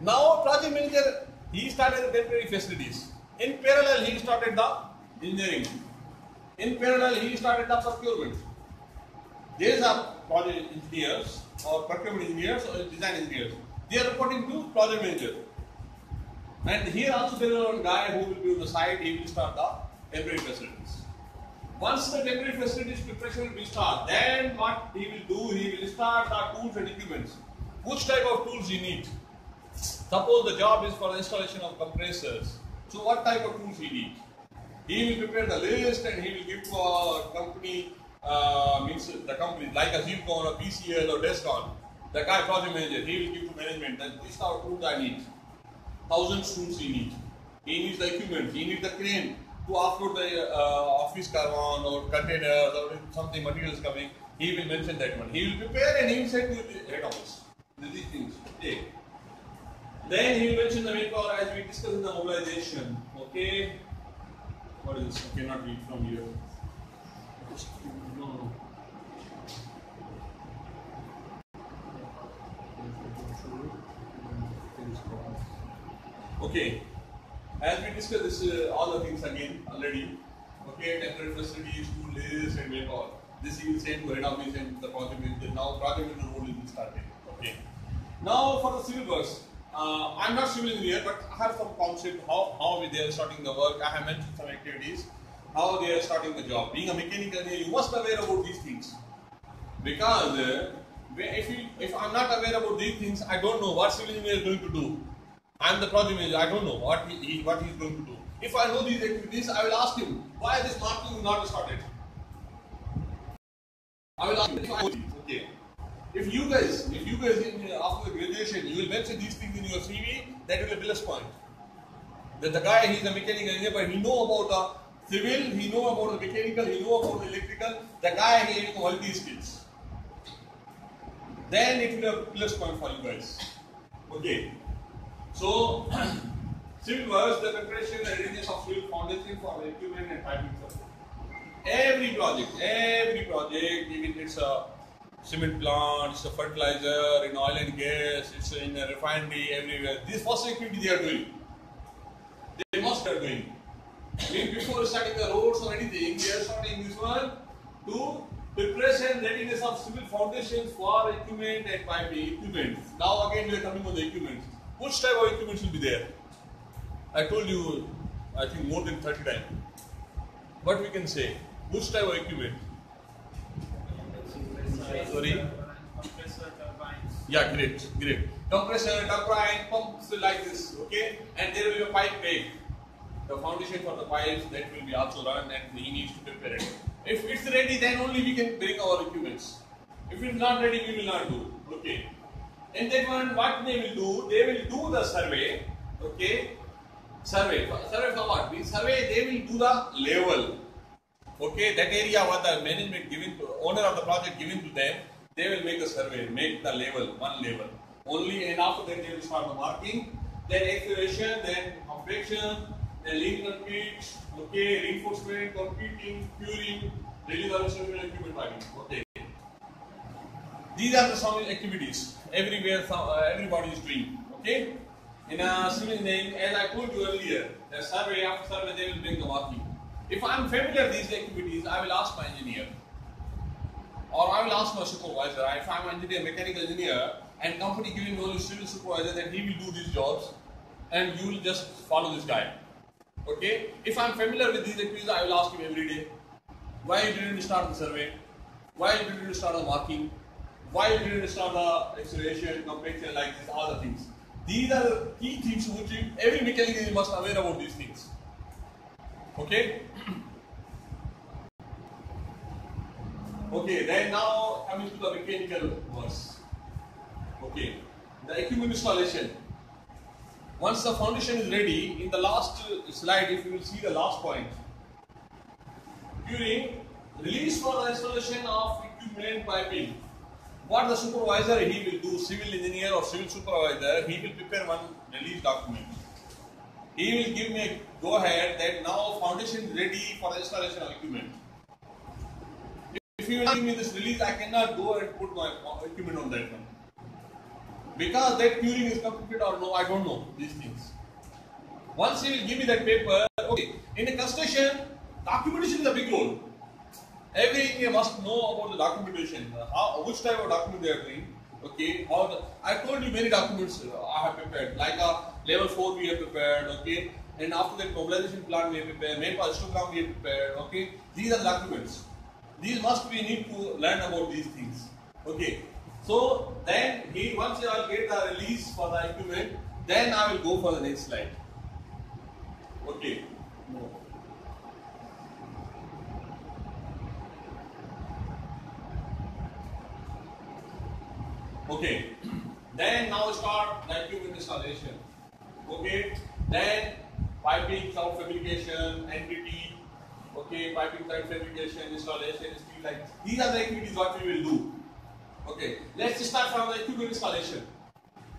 Now project manager, he started the temporary facilities. In parallel, he started the engineering. In parallel, he started the procurement. These are project engineers or procurement engineers or design engineers. They are reporting to project manager. And here also there is one guy who will be on the side, he will start the temporary facilities. Once the temporary facilities preparation will start, then what he will do, he will start the tools and equipments. Which type of tools he need? Suppose the job is for the installation of compressors. So what type of tools he need? He will prepare the list and he will give to a company, uh, means the company like a Zircon or PCL or Descon. The guy project manager, he will give to management that this is our tools I need. Thousand tools he need. He needs the equipment, he needs the crane to offload the uh, office caravan or containers or something materials coming. He will mention that one. He will prepare and he will say to the head office. These things. Okay. Then he will mention the manpower as we discussed in the mobilization. Okay. What is this? I cannot read from here. Okay. As we discussed this, uh, all the things again already. Okay, temporary facilities, tool list, and manpower. This he will say to head office and the project manager. Now project manager role will started. Okay. Now for the civil works. Uh, I'm not civil engineer, but I have some concept how, how they are starting the work. I have mentioned some activities, how they are starting the job. Being a mechanical engineer, you must be aware about these things. Because uh, if, you, if I'm not aware about these things, I don't know what civil engineer is going to do. I'm the project manager, I don't know what he, he what he's going to do. If I know these activities, I will ask him, why this marking is not started? I will ask him, okay. If you guys, if you guys in, uh, after the graduation, you will mention these things in your CV, that will be a plus point. That the guy, he's a mechanical engineer, but he know about the civil, he know about the mechanical, he know about the electrical. The guy, he has all these skills. Then it will be a plus point for you guys. Okay. So, civil works, the preparation and readiness of civil foundation for equipment and piping support. Every project, every project, even it's a cement plant, it's a fertilizer, in oil and gas, it's in a refinery, everywhere. This first activity they are doing. They must be doing. Even before starting the roads or anything, they are starting this one to preparation readiness of civil foundations for equipment and piping equipment. Now again we are coming on the equipment. Which type of equipment will be there? I told you, I think more than 30 times. What we can say? Which type of equipment? Sorry? Compressor, turbines. Yeah, great, great. Compressor, turbine, pumps like this, okay? And there will be a pipe bag. The foundation for the pipes that will be also run and he needs to prepare it. If it's ready, then only we can bring our equipments. If it's not ready, we will not do. Okay. And one, what they will do, they will do the survey, okay? Survey. Survey for what? Means survey, they will do the level. Okay, that area what the management given to owner of the project given to them, they will make the survey, make the level, one level. Only and after that they will start the marking, then excavation, then compaction, then lean concrete, okay, reinforcement, concreting, curing, release equipment piping. Okay. These are the some activities everywhere some, uh, everybody is doing. Okay. In a civil engineering, as I told you earlier, the survey after survey they will bring the marking. If I am familiar with these activities, I will ask my engineer. Or I will ask my supervisor. If I am an engineer, mechanical engineer, and company giving only civil supervisor, then he will do these jobs, and you will just follow this guy. Okay? If I am familiar with these activities, I will ask him every day. Why you didn't start the survey? Why you didn't start the marking? Why you didn't start the excavation, compaction, like this, all the things. These are the key things which you, every mechanical engineer must aware about these things. Okay? Okay, then now coming to the mechanical works. Okay, the equipment installation. Once the foundation is ready, in the last slide, if you will see the last point, during release for the installation of equipment piping, what the supervisor he will do, civil engineer or civil supervisor, he will prepare one release document. He will give me a go ahead that now foundation ready for installation of equipment. If you will give me this release, I cannot go and put my equipment on that one. because that curing is completed or no, I don't know these things. Once he will give me that paper, okay. In a construction, documentation is a big role. Every engineer must know about the documentation, uh, how, which type of document they are doing. Okay, how the, I told you many documents uh, I have prepared, like a level 4 we have prepared, okay, and after that mobilization plan we have prepared, main histogram we have prepared, okay. These are documents. These must we need to learn about these things, okay. So then he once I will get the release for the equipment, then I will go for the next slide. Okay. Okay. Then now start the equipment installation. Okay. Then piping, sub fabrication, entity. Okay, piping side fabrication, installation, steel like these are the activities what we will do. Okay, let's start from the equipment installation.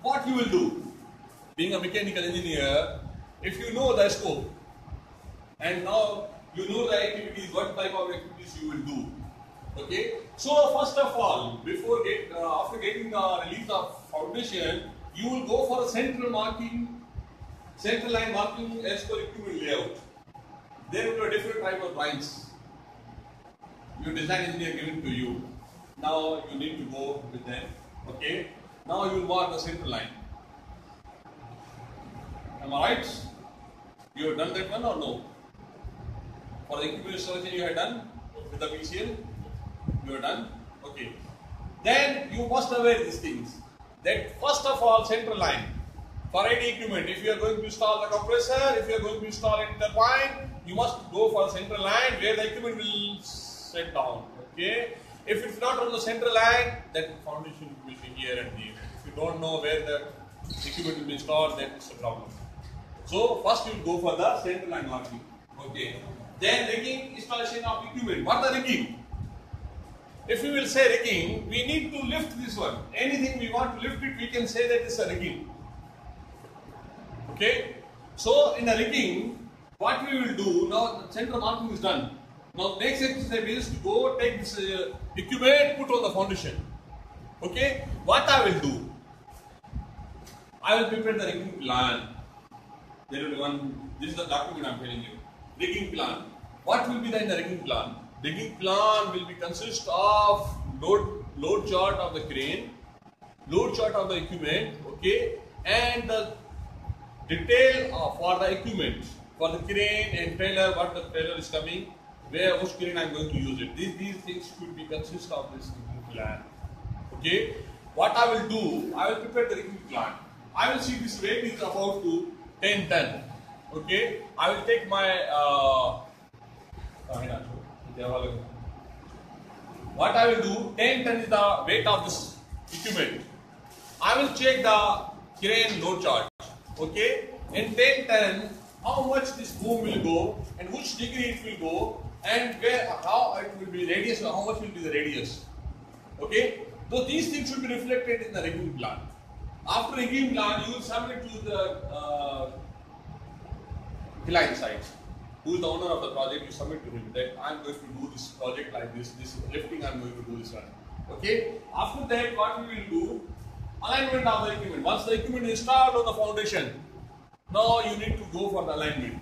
What you will do, being a mechanical engineer, if you know the scope, and now you know the activities, what type of activities you will do. Okay, so first of all, before get uh, after getting the release of foundation, you will go for a central marking, central line marking as per equipment layout. There will be a different type of lines. Your design engineer given to you. Now you need to go with them. Okay. Now you will mark the central line. Am I right? You have done that one or no? For the equipment installation you have done with the PCL? You have done? Okay. Then you must aware these things. That first of all, central line. For any equipment, if you are going to install the compressor, if you are going to install a you must go for central line where the equipment will set down. Okay. If it's not on the central line, then foundation will be here and there. If you don't know where the equipment will be installed, then it's a problem. So first you go for the central line marking. Okay. Then rigging installation of equipment. What the rigging? If we will say rigging, we need to lift this one. Anything we want to lift it, we can say that it's a rigging. Okay. So in the rigging, what we will do now, the central marking is done. Now next step is to go take this uh, equipment, put on the foundation. Okay. What I will do? I will prepare the rigging plan. There will be one. This is the document I am telling you. Rigging plan. What will be the in the rigging plan? Rigging plan will be consist of load load chart of the crane, load chart of the equipment, okay, and the detail of, for the equipment for the crane and trailer, what the trailer is coming, where which crane I am going to use it. These these things should be consist of this plan. Okay, what I will do, I will prepare the rigging plan. I will see this weight is about to 10 ton. Okay, I will take my uh, what I will do, 10 ton is the weight of this equipment. I will check the crane load chart. Okay, in 10 ton, how much this boom will go and which degree it will go and where how it will be radius or how much will be the radius. Okay, so these things should be reflected in the rigging plan. After rigging plan, you will submit to the uh, client side. Who is the owner of the project? You submit to him that I am going to do this project like this, this lifting I am going to do this one. Okay. After that, what we will do? Alignment of the equipment. Once the equipment is installed on the foundation, now you need to go for the alignment.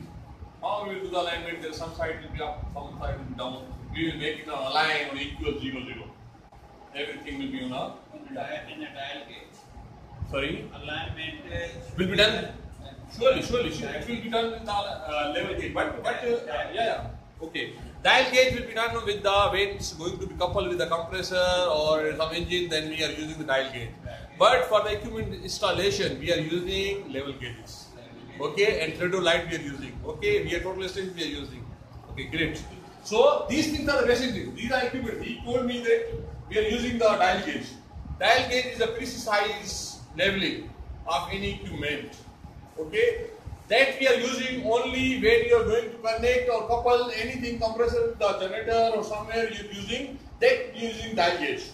How we will do the alignment? There some side will be up, some side will be down. We will make it on a line on equal zero zero. Everything will be on a In a dial gauge, sorry alignment uh, will be done. Surely, surely, surely. It will be done with the uh, level gauge. But, but uh, yeah, yeah. Okay. Dial gauge will be done with the it's going to be coupled with the compressor or some engine. Then we are using the dial gauge. But for the equipment installation, we are using level gauges. Okay, and light we are using. Okay, we are total station we are using. Okay, great. So these things are the basic things. These are equipment. He told me that we are using the dial gauge. Dial gauge is a precise leveling of any equipment. Okay, that we are using only when you are going to connect or couple anything compressor the generator or somewhere you are using that using dial gauge.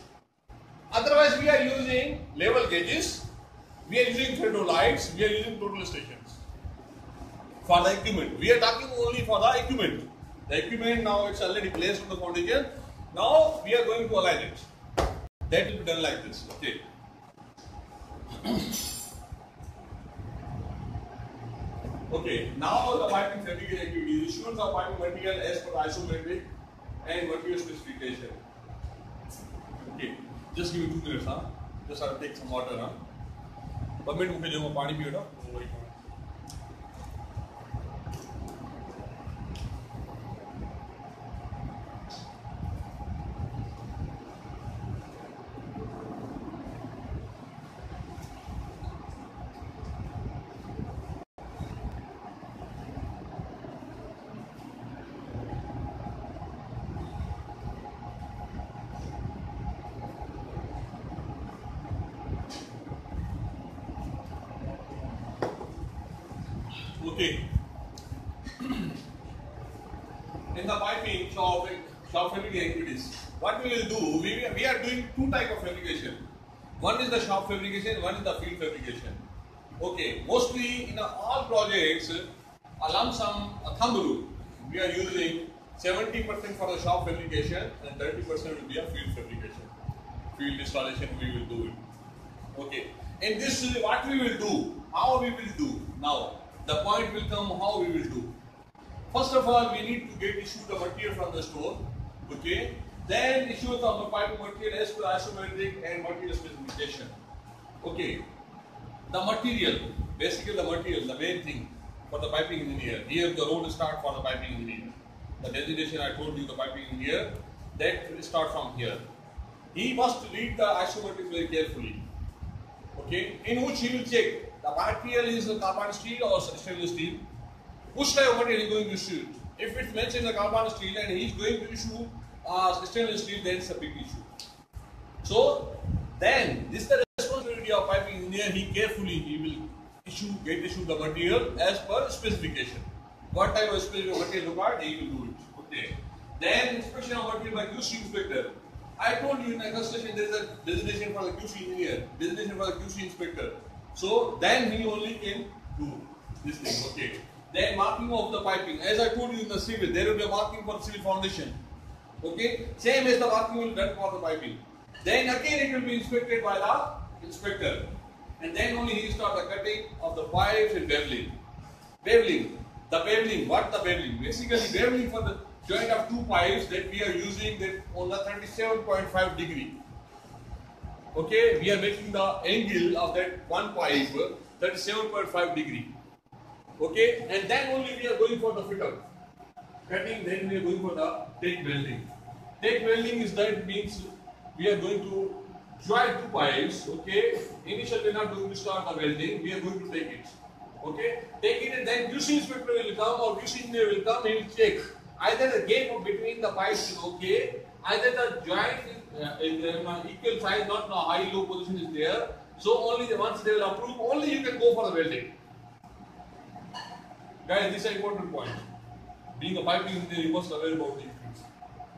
Otherwise, we are using level gauges, we are using theodolites, we are using total stations for the equipment. We are talking only for the equipment. The equipment now it's already placed on the foundation. Now we are going to align it. That will be done like this. Okay. Okay, now the piping fabrication activity. Issuance of piping material as per isometric and material specification. Okay, just give me two minutes, huh? Just I'll take some water, huh? Permit मुझे जो पानी पिएगा वो वही type of fabrication. One is the shop fabrication, one is the field fabrication. Okay, mostly in all projects, a lump sum, uh, a thumb rule, we are using 70% for the shop fabrication and 30% will be a field fabrication. Field installation, we will do it. Okay, in this, uh, what we will do, how we will do now, the point will come how we will do. First of all, we need to get issue the material from the store. Okay. Then issue of the piping material as per isometric and material specification. Okay. The material, basically the material, the main thing for the piping engineer. Here the road start for the piping engineer. The designation I told you, the piping engineer, that start from here. He must read the isometrics very carefully. Okay, in which he will check the material is carbon steel or stainless steel. Which type of material is going to shoot? If it's mentioned the carbon steel and he is going to issue uh, stainless steel, then it's a big issue. So then this is the responsibility of piping engineer. He carefully he will issue get issue the material as per specification. What type of specific material required, he will do it. Okay. Then inspection of material by QC inspector. I told you in the construction there is a designation for the QC engineer, designation for the QC inspector. So then he only can do this thing. Okay. Then marking of the piping. As I told you in the civil, there will be a marking for civil foundation. Okay. Same as the marking will be done for the piping. Then again it will be inspected by the inspector. And then only he start the cutting of the pipes and beveling. Beveling. The beveling. What the beveling? Basically beveling for the joint of two pipes that we are using that on the 37.5 degree. Okay, we are making the angle of that one pipe 37.5 degree. Okay, and then only we are going for the fit out. Cutting, then we are going for the tack welding. Tack welding is that means we are going to join two pipes. Okay, initially we are not going to start the welding, we are going to take it. Okay, take it and then QC inspector will come or QC engineer will come, he will check either the gap between the pipes is okay, either the joint is uh, uh, equal size, not no high low position is there. So only the once they will approve, only you can go for the welding. Guys, this is an important point. Being a piping engineer, you must aware about.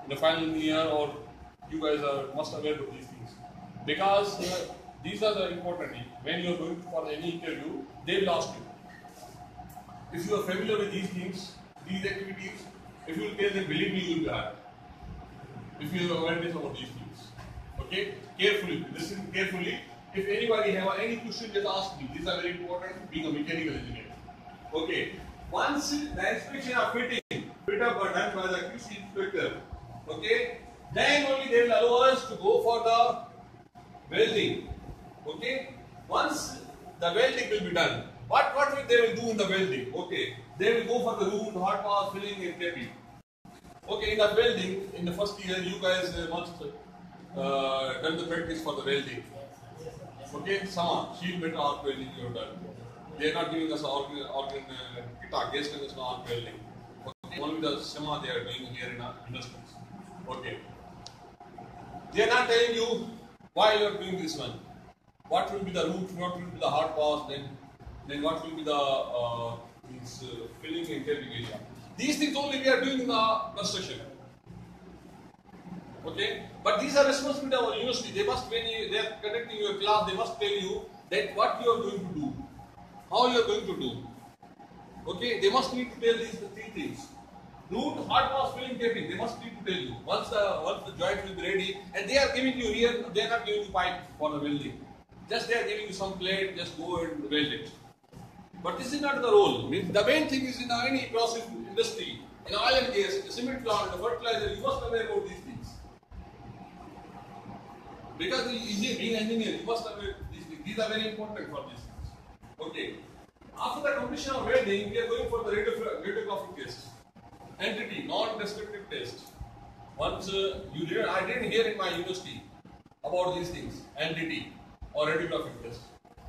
In the final year, or you guys are must aware of these things because uh, these are the important things. When you are going for any interview, they will ask you. If you are familiar with these things, these activities, if you will tell them, believe me, you will be happy. If you have awareness about these things. Okay? Carefully, listen carefully. If anybody have any question, just ask me. These are very important, being a mechanical engineer. Okay. Once the inspection of fitting, fit up are done by the QC inspector. Okay? Then only they will allow us to go for the welding. Okay? Once the welding will be done, what what will they will do in the welding? Okay, they will go for the wound, hot pass, filling, and tapping. Okay, in the welding, in the first year, you guys uh, must uh, done the practice for the welding. Okay, sama sheet metal arc welding you have done. They are not giving us argon argon uh, against us arc welding. Only the sema they are doing here in our industries. Okay, they are not telling you why you are doing this one. What will be the root? What will be the hot pass? Then, then what will be the uh, means, uh, filling and irrigation? These things only we are doing in the construction. Okay, but these are responsibility of our university. They must, when you, they are conducting your class, they must tell you that what you are going to do, how you are going to do. Okay, they must need to tell these three things. Root, hot pass, filling, taping. They must need to tell you once the once the joint will be ready, and they are giving you here. They are not giving you pipe for the welding. Just they are giving you some plate. Just go and weld it. But this is not the role. The main thing is in any process industry, in oil and gas, the cement plant, the fertilizer, you must know about these things. Because being engineer, you must know these things. These are very important for these things. Okay. After the completion of welding, we are going for the radio- radiographic test. NDT, non-destructive test. Once uh, you did, I didn't hear in my university about these things, entity or radiographic test.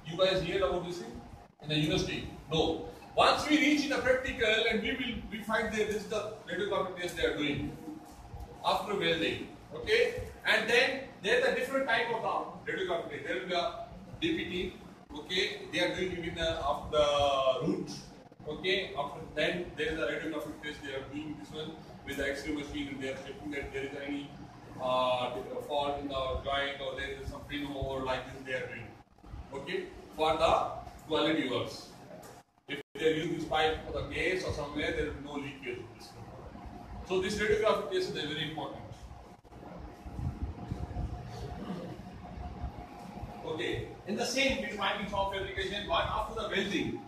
You guys hear about this thing in the university? No. Once we reach in a practical and we will we find that this is the radiographic test they are doing after welding. Okay? And then there is a different type of the. There will be a DPT. Okay? They are doing it in the, of the root. Okay? After then there is a radiographic test. They are doing this one with the X-ray machine and they are checking that there is any uh, fault in the joint or there is some film over like this they are doing. Okay? For the quality works. If they are using this pipe for the gas or somewhere, there is no leakage. in this. So this radiographic test is very important. Okay, in the same with piping shop fabrication, but after the welding,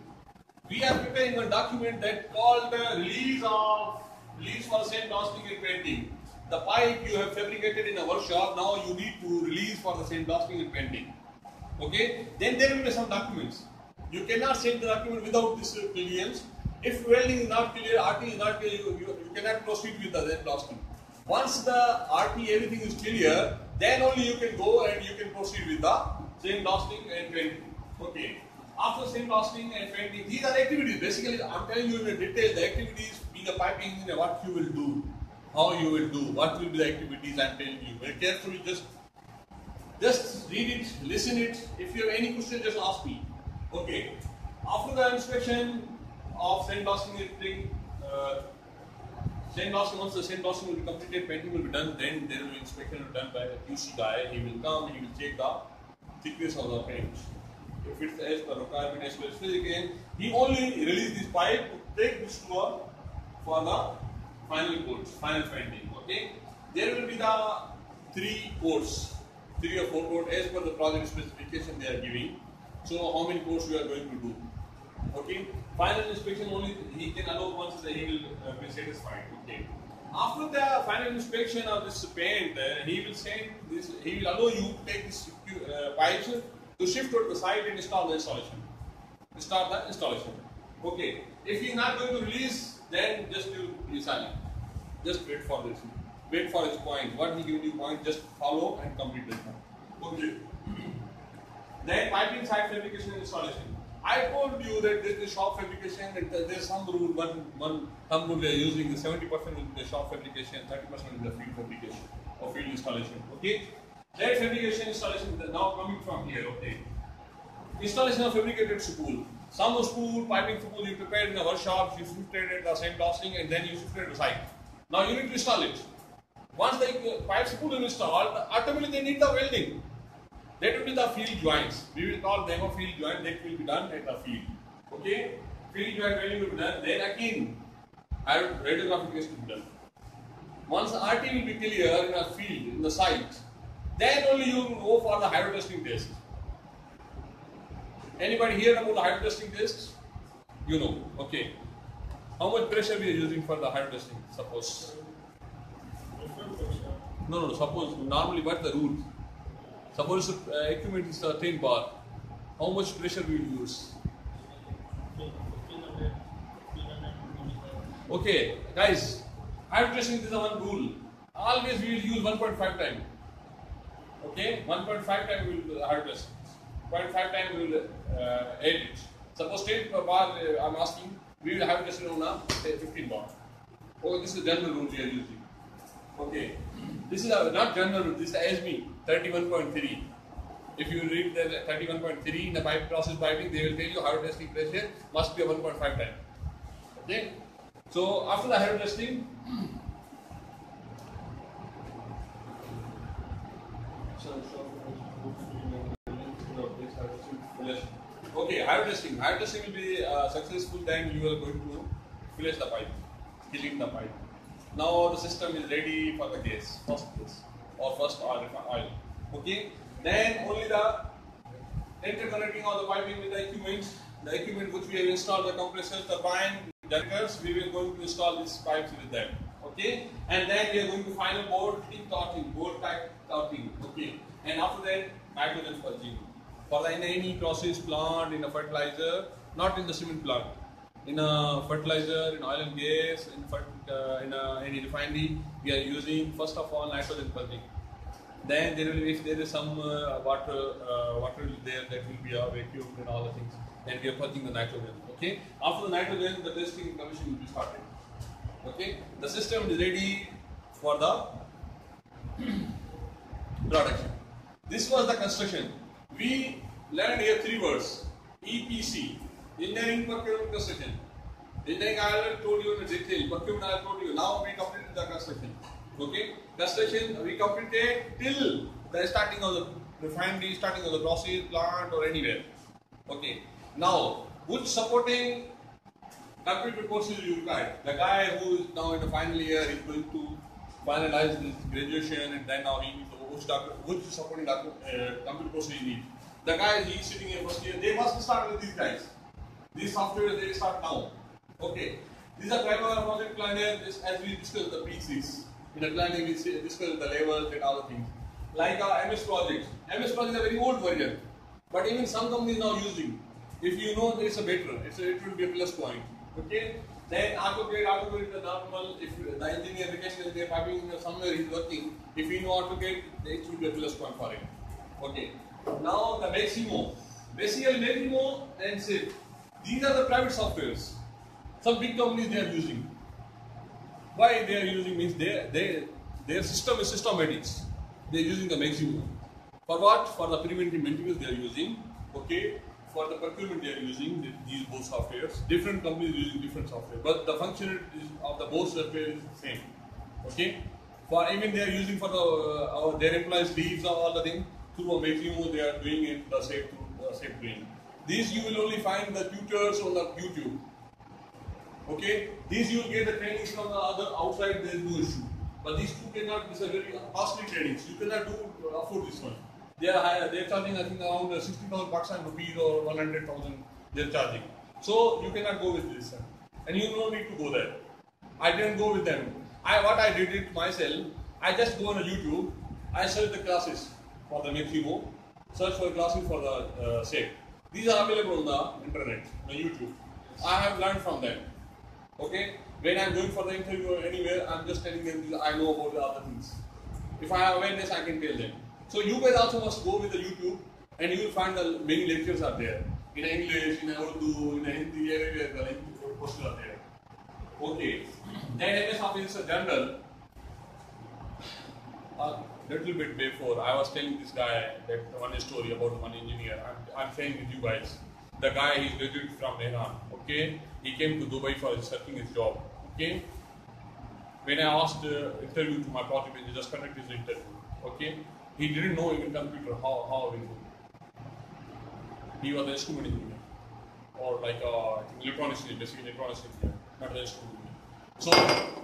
we are preparing a document that called release of release for sandblasting and painting. The pipe you have fabricated in a workshop, now you need to release for the sandblasting and painting. Okay, then there will be some documents. You cannot send the document without this uh, clearance. If welding is not clear, RT is not clear, you, you, you cannot proceed with the sandblasting. Once the RT everything is clear, then only you can go and you can proceed with the sandblasting and painting. Okay. After sandblasting and painting, these are activities. Basically, I'm telling you in detail the activities being a piping engineer, what you will do, how you will do, what will be the activities I'm telling you. Very carefully, just just read it, listen it. If you have any question, just ask me. Okay. After the inspection of sandblasting and painting, uh, sandblasting, once the sandblasting will be completed, painting will be done, then there will be inspection done by a QC guy. He will come, he will check the thickness of the paint. If it's as per requirement as per specification, he only release this pipe to take this to for the final coats, final finding. Okay. There will be the three coats, three or four coats as per the project specification they are giving. So how many coats we are going to do? Okay. Final inspection only he can allow once he will uh, be satisfied. Okay. After the final inspection of this paint, uh, he will send this. He will allow you to take this uh, pipes to shift to the site and install the installation. Start the installation. Okay. If he is not going to release, then just you be silent. Just wait for this. Wait for his point. What he gives you point, just follow and complete this one. Okay. Then piping site fabrication installation. I told you that there is shop fabrication and there is some rule, one, one thumb rule they are using, the 70% will be the shop fabrication, 30% will be the field fabrication or field installation. Okay? That fabrication installation is now coming from here, okay? Installation of fabricated spool. Some spool, piping spool you prepared in the workshop, you shifted at the same sandblasting and then you shifted to the site. Now you need to install it. Once the uh, pipe spool is installed, ultimately they need the welding. That will be the field joints. We will call them a field joint that will be done at the field. Okay? Field joint welding will be done. Then again, radiographic test will be done. Once the RT will be clear in a field, in the site, then only you will go for the hydro testing test. Anybody hear about the hydro testing test? You know. Okay. How much pressure we are using for the hydro testing? Suppose. No, no, suppose normally what's the rule? Suppose uh, equipment is a 10 bar. How much pressure we will use? Okay, guys, hydro testing is one rule. Always we will use 1.5 time. Okay, 1.5 time we will hydro test. 0.5 time we will uh, add it. Suppose 10 per bar, uh, I'm asking, we will have tested on say, 15 bar. Okay, this is general rule we are using. Okay, this is a, not general rule, this is ASME 31.3. If you read the 31.3 in the pipe process piping, they will tell you testing pressure must be a 1.5 time. Okay, so after the testing, Okay, hydro testing. Hydro testing will be uh, successful, then you are going to flush the pipe, killing the pipe. Now the system is ready for the gas, first gas, or first oil. oil. Okay, then only the interconnecting of the piping with the equipment, the equipment which we have installed, the compressor, turbine, generators, we will going to install these pipes with them. Okay, and then we are going to final board tip torting, board type torting. Okay, and after that nitrogen purging. For the, in any process plant, in a fertilizer, not in the cement plant, in a fertilizer, in oil and gas, in, uh, in a, any refinery, we are using first of all nitrogen. Then there will, if there is some uh, water, uh, water there, that will be a vacuum and all the things. Then we are purging the nitrogen. Okay. After the nitrogen, the testing commission will be started. Okay. The system is ready for the production. This was the construction. We learned here three words: EPC, engineering, procurement, construction. Engineering I told you in detail. Procurement I told you. Now we completed the construction. Okay, construction we completed till the starting of the refinery, starting of the process plant or anywhere. Okay. Now, which supporting computer courses you require? The guy who is now in the final year is going to finalize his graduation and then now he needs to doc, which supporting doc, uh, computer courses he needs. The guy he is sitting here first year, they must start with these guys. These software they start now. Okay. These are Primavera project planner, this, as we discussed the PCs. In the planning, we discussed the levels and other things. Like our MS project. MS project is a very old version. But even some companies now using. If you know is a better, it's a, it will be a plus point. Okay? Then AutoCAD, AutoCAD is the normal, if the engineer, mechanical engineer, piping somewhere is working, if you know AutoCAD, it will be a plus point for it. Okay. Now the Maximo. Basically Maximo and SAP. These are the private softwares. Some big companies they are using. Why they are using means they, they, their system is systematics. They are using the Maximo. For what? For the preventive maintenance they are using. Okay. For the procurement they are using the- these both softwares. Different companies using different software, but the functionality of the both software is the same. Okay. For even they are using for the uh, our their employees leaves or all the thing through a Maximo they are doing it the same through the same. These you will only find the tutors on the YouTube. Okay, these you will get the trainings from the other outside. There is no issue. But these two cannot. These are very costly trainings. You cannot do uh, afford this one. They are higher. They are charging I think around uh, sixty thousand Pakistan rupees or one hundred thousand. They are charging. So you cannot go with this and you don't need to go there. I didn't go with them. I what I did it myself. I just go on YouTube. I search the classes for the Maximo. Search for classes for the uh, SEC. These are available on the internet, on YouTube. I have learned from them. Okay? When I'm going for the interview or anywhere, I'm just telling them I know about the other things. If I have awareness, I can tell them. So you guys also must go with the YouTube and you will find the many lectures are there. In English, in Urdu, in Hindi, everywhere the lecture courses are there. Okay. Then MS Office is a general. A little bit before, I was telling this guy that one story about one engineer. I'm, I'm sharing with you guys. The guy, he's graduated from Iran. Okay, he came to Dubai for searching his job. Okay, when I asked uh, interview to my project manager, just conduct his interview. Okay, he didn't know even computer how how we do. He was an instrument engineer or like uh, I electronics engineer, basically electronics engineer, not an instrument engineer. So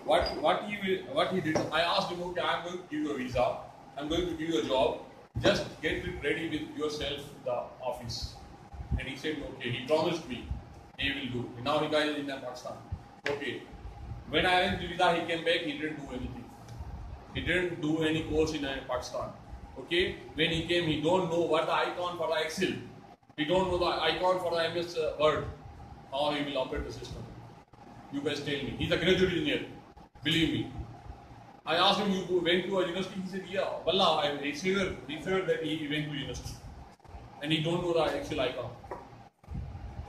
what what he what he did, I asked him, okay, I'm going to give you a visa, I'm going to give you a job, just get it ready with yourself the office. And he said, okay, he promised me he will do. And Now he guys in Pakistan. Okay. When I arranged the visa, he came back, he didn't do anything. He didn't do any course in uh, Pakistan. Okay. When he came, he don't know what the icon for the Excel. He don't know the icon for the MS uh, Word. How he will operate the system. You guys tell me. He's a graduate engineer. Believe me. I asked him, you went to a university? He said, yeah. Wallah, I he said that he went to university. And he don't know the Excel icon.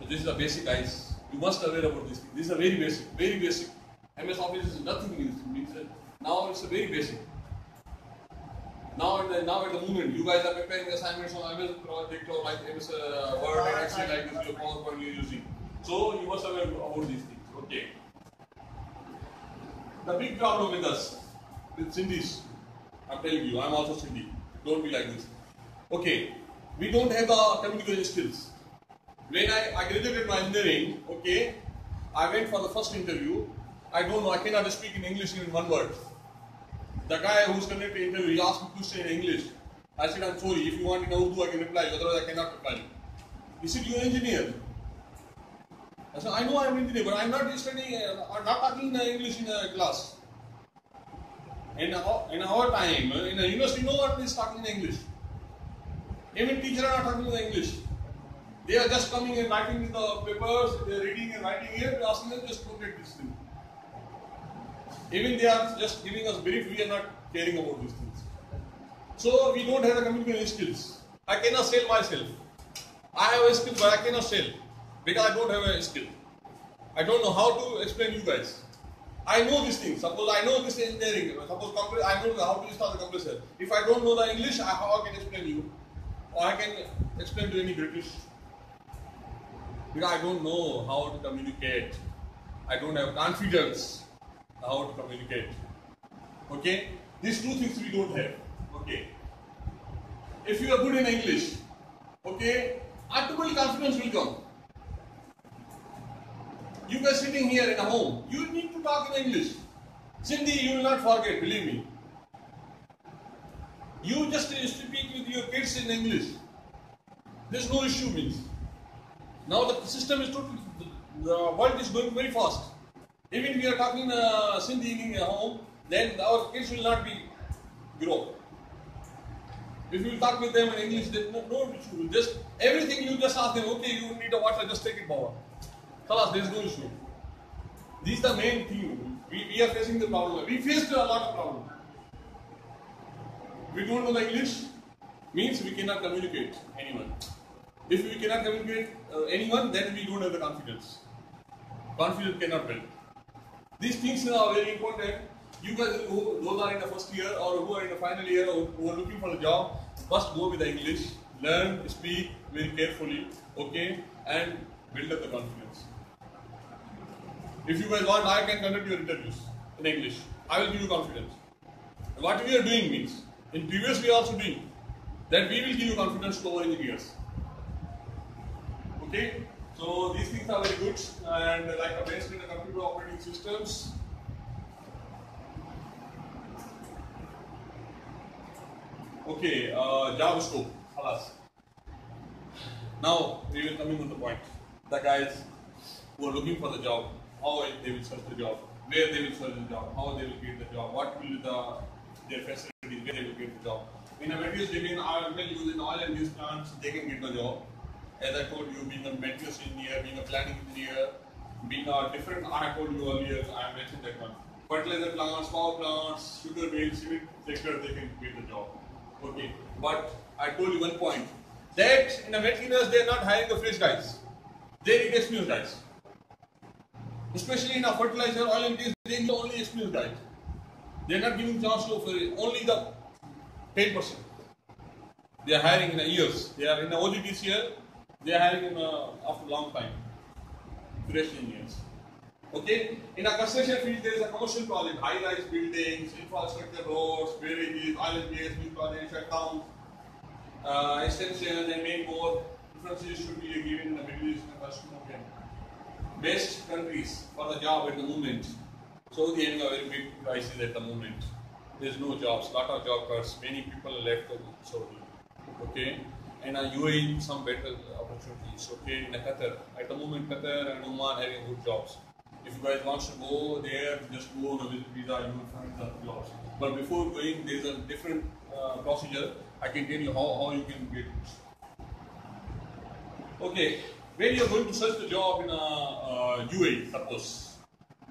So this is the basic guys. You must aware about this. This is a very basic, very basic. MS Office is nothing new. Now it's a very basic. Now at the now at the moment, you guys are preparing assignments on MS project or like MS uh, Word and Excel like this, your PowerPoint you're using. So you must aware about these things. Okay. The big problem with us, with Sindhis, I'm telling you, I'm also Sindhi. Don't be like this. Okay, we don't have the communication skills. When I, I graduated my engineering, okay, I went for the first interview. I don't know, I cannot speak in English in one word. The guy who's conducting the interview, he asked me question in English. I said, I'm sorry, if you want in Urdu, I can reply, otherwise I cannot reply. He said, you're an engineer. I said, I know I'm an engineer, but I'm not studying, uh, I'm not talking uh, English in a class. In our, in our time, uh, in a university, no one is talking in English. Even teachers are not talking in English. They are just coming and writing the papers, they are reading and writing here, asking them just look at this thing. Even they are just giving us brief, we are not caring about these things. So we don't have the communication skills. I cannot sell myself. I have a skill, but I cannot sell because I don't have a skill. I don't know how to explain you guys. I know these things. Suppose I know this engineering. Suppose I know how to install the compressor. If I don't know the English, I, how I can explain you? Or I can explain to any British. Because I don't know how to communicate. I don't have confidence how to communicate. Okay? These two things we don't have. Okay. If you are good in English, okay, automatically confidence will come. You guys sitting here in a home, you need to talk in English. Sindhi, you will not forget, believe me. You just speak with your kids in English. There's no issue, means. Now the system is totally, the world is going very fast. Even we are talking uh, Sindhi in a home, then our kids will not be grow. If you talk with them in English, then no, no issue. Just everything you just ask them, okay, you need a water, just take it power. Khalas, there is no issue. These are the main thing. We, we are facing the problem. We faced a lot of problem. We don't know the English, means we cannot communicate anyone. If we cannot communicate uh, anyone, then we don't have the confidence. Confidence cannot build. These things are very important. You guys who those are in the first year or who are in the final year or who are looking for a job, must go with the English, learn, speak very carefully, okay, and build up the confidence. If you guys want, I can conduct your interviews in English. I will give you confidence. What we are doing means, in previous we also doing, that we will give you confidence to our engineers. Okay? So these things are very good and like a based in the computer operating systems. Okay, uh, Java scope. Halas. Now we will coming on the point. The guys who are looking for the job, how they will search the job, where they will search the job, how they will get the job, what will the their facilities, where they will get the job. In a materials division, I will you in oil and gas plants, they can get the job. As I told you, being a materials engineer, being a planning engineer, being a different, I told you earlier, I mentioned that one. Fertilizer plants, power plants, sugar mills, cement sector, they can get the job. Okay, but I told you one point that in the materials they are not hiring the fresh guys. They need experienced guys. Especially in a fertilizer, oil and gas, they need only experienced guys. They are not giving chance to only the 10%. They are hiring in a years. They are in the here. They are having in after a long time. Fresh engineers. Okay? In a construction field, there is a commercial project, high-rise buildings, infrastructure, roads, barrages, oil and gas, new projects, shutdowns, uh, extensions, and many more. Differences should be given in the Middle East and Western European. Best countries for the job at the moment. Saudi having a very big crisis at the moment. There's no jobs, lot of job cuts. Many people left Saudi. Okay, and uh, UAE some better opportunities. So Okay, in Qatar at the moment Qatar and Oman having good jobs. If you guys want to go there, just go on a visa, you will find the jobs. But before going, there's a different uh, procedure. I can tell you how, how you can get it. Okay, when you're going to search the job in a uh, UAE, suppose,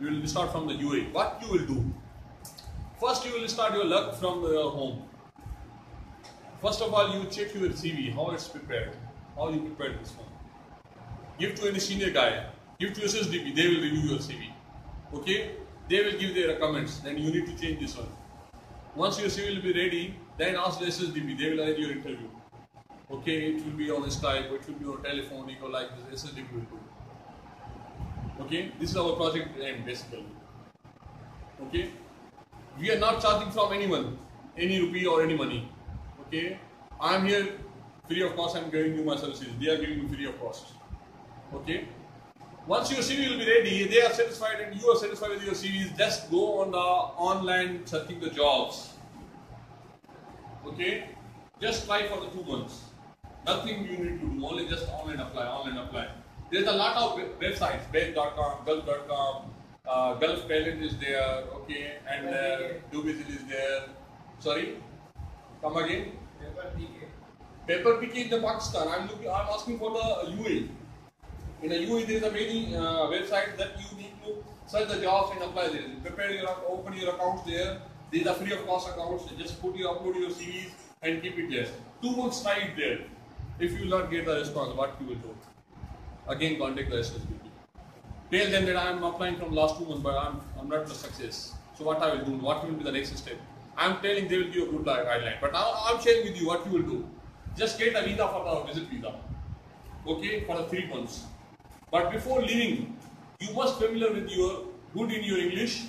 you will start from the UAE. What you will do? First, you will start your luck from your home. First of all, you check your CV, how it's prepared, how you prepared this one. Give to any senior guy, give to SSDP, they will review your CV. Okay? They will give their comments, then you need to change this one. Once your CV will be ready, then ask the SSDP, they will arrange your interview. Okay, it will be on Skype, it will be on telephonic or like this, SSDP will do. Okay, this is our project aim basically. Okay, we are not charging from anyone, any rupee or any money. Okay, I am here free of cost. I am giving you my services. They are giving you free of cost. Okay. Once your CV will be ready, they are satisfied and you are satisfied with your CVs. Just go on the online searching the jobs. Okay. Just try for the two months. Nothing you need to do. Only just online apply. Online apply. There's a lot of websites, bayt.com, gulf.com, uh, Gulf Talent is there, okay, and uh, Dubizzle is there. Sorry, come again. Paper picking in the Pakistan. I'm looking. I'm asking for the UAE. In a UAE, there is a many uh, websites that you need to search the jobs and apply there. Prepare your open your accounts there. These are free of cost accounts. Just put your upload your CVs and keep it there. Two months try there. If you will not get the response, what you will do? Again, contact the SSDP. Tell them that I am applying from last two months, but I'm, I'm not the success. So what I will do? What will be the next step? I'm telling they will give a good gui- guideline, but now I'm sharing with you what you will do. Just get a visa for the visit visa. Okay, for the three months. But before leaving, you must familiar with your good in your English,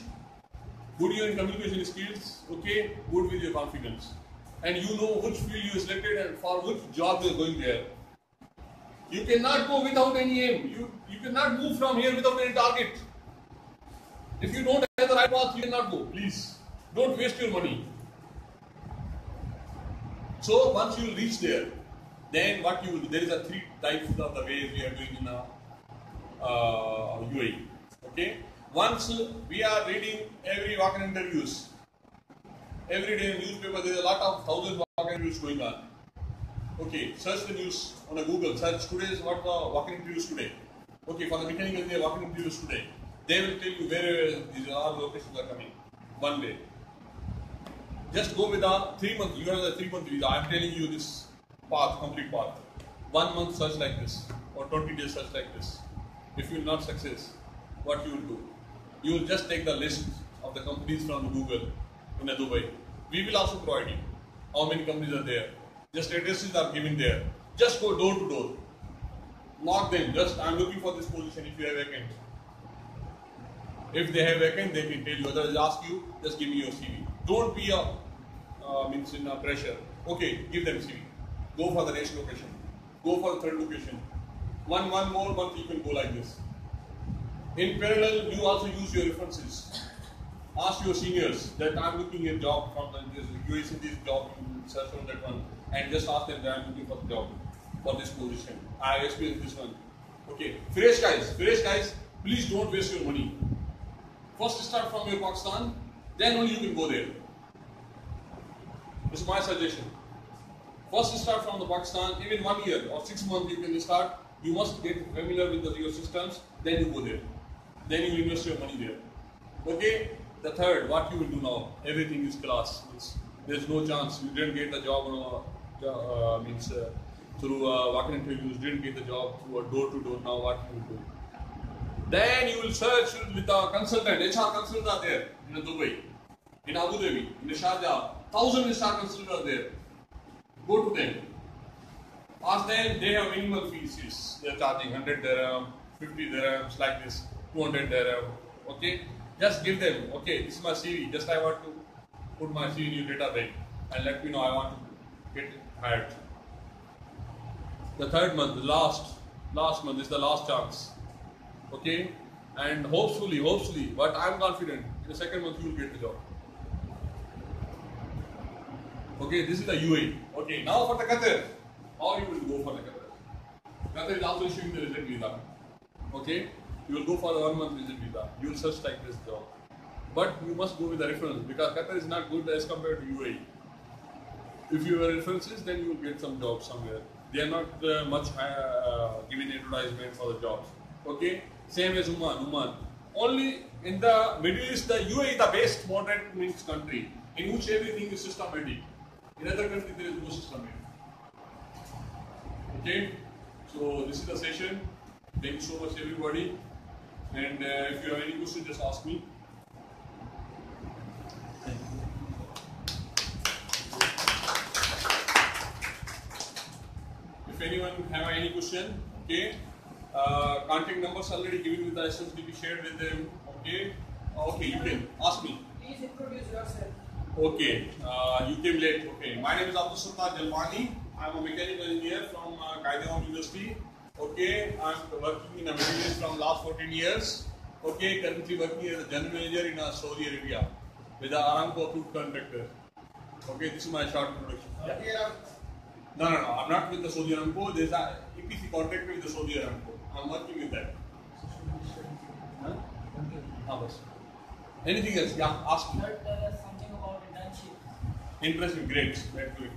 good in your communication skills, okay, good with your confidence. And you know which field you selected and for which job you are going there. You cannot go without any aim. You, you cannot move from here without any target. If you don't have the right path, you cannot go. Please, don't waste your money. So once you reach there, then what you will do? There is a three types of the ways we are doing in a uh, UAE. Okay. Once we are reading every walk-in interviews, every day in newspaper there is a lot of thousands of walk-in interviews going on. Okay, search the news on a Google. Search today's what the walk-in interviews today. Okay, for the mechanical engineer walk-in interviews today, they will tell you where these all locations are coming. One way. Just go with a three month. You have a three month visa. I am telling you this path, complete path. One month search like this, or 20 days search like this. If you will not success, what you will do? You will just take the list of the companies from Google in Dubai. We will also provide you how many companies are there. Just addresses are given there. Just go door to door. Knock them. Just I'm looking for this position if you have vacant. If they have vacant, they can tell you. Otherwise, ask you, just give me your CV. Don't be a uh, means in a pressure. Okay, give them CV. Go for the next location. Go for the third location. One one more month you can go like this. In parallel, you also use your references. Ask your seniors that I'm looking at job from the this in this job, you search on that one, and just ask them that I'm looking for the job for this position. I have experienced this one. Okay, fresh guys, fresh guys, please don't waste your money. First start from your Pakistan, then only you can go there. This is my suggestion. First you start from the Pakistan, even one year or six months you can start. You must get familiar with the, your systems, then you go there. Then you invest your money there. Okay? The third, what you will do now? Everything is class. Means there's no chance. You didn't get the job on a, uh, means uh, through uh, walk-in interviews, didn't get the job through a door-to-door. Now what you will do? Then you will search with a consultant. HR consultants are there in Dubai, in Abu Dhabi, in Sharjah. Thousand HR consultants are there. Go to them. Ask them, they have minimal fees. They are charging 100 dirham, 50 dirhams, like this, 200 dirham. Okay? Just give them, okay, this is my CV. Just I want to put my CV in your database and let me know I want to get hired. The third month, the last, last month is the last chance. Okay? And hopefully, hopefully, but I'm confident in the second month you will get the job. Okay, this is the UAE. Okay, now for the Qatar. How you will go for the Qatar? Qatar is also issuing the visit visa. Okay, you will go for the one month visit visa. You will search like this job. But you must go with the reference because Qatar is not good as compared to UAE. If you have references, then you will get some job somewhere. They are not uh, much uh, giving advertisement for the jobs. Okay, same as Oman. Oman. Only in the Middle East, the UAE is the best modern means country in which everything is systematic. In other countries, there is no systematic. Okay, so this is the session. Thank you so much, everybody. And uh, if you have any questions, just ask me. If anyone have any question, okay, uh, contact numbers already given with the SSDP shared with them. Okay, okay, you can ask me. Please introduce yourself. Okay, uh, you came late. Okay, my name is Abdul Sultan Jalwani. I'm a mechanical engineer from uh, Kaidawan University. Okay, I'm working in a Middle East from last 14 years. Okay, currently working as a general manager in uh, Saudi Arabia with the Aramco approved contractor. Okay, this is my short introduction. Yeah. No, no, no. I'm not with the Saudi Aramco. There's a EPC contractor with the Saudi Aramco. I'm working with that. Huh? Ah. Anything else? Yeah, ask me. Interesting, great. Great, great.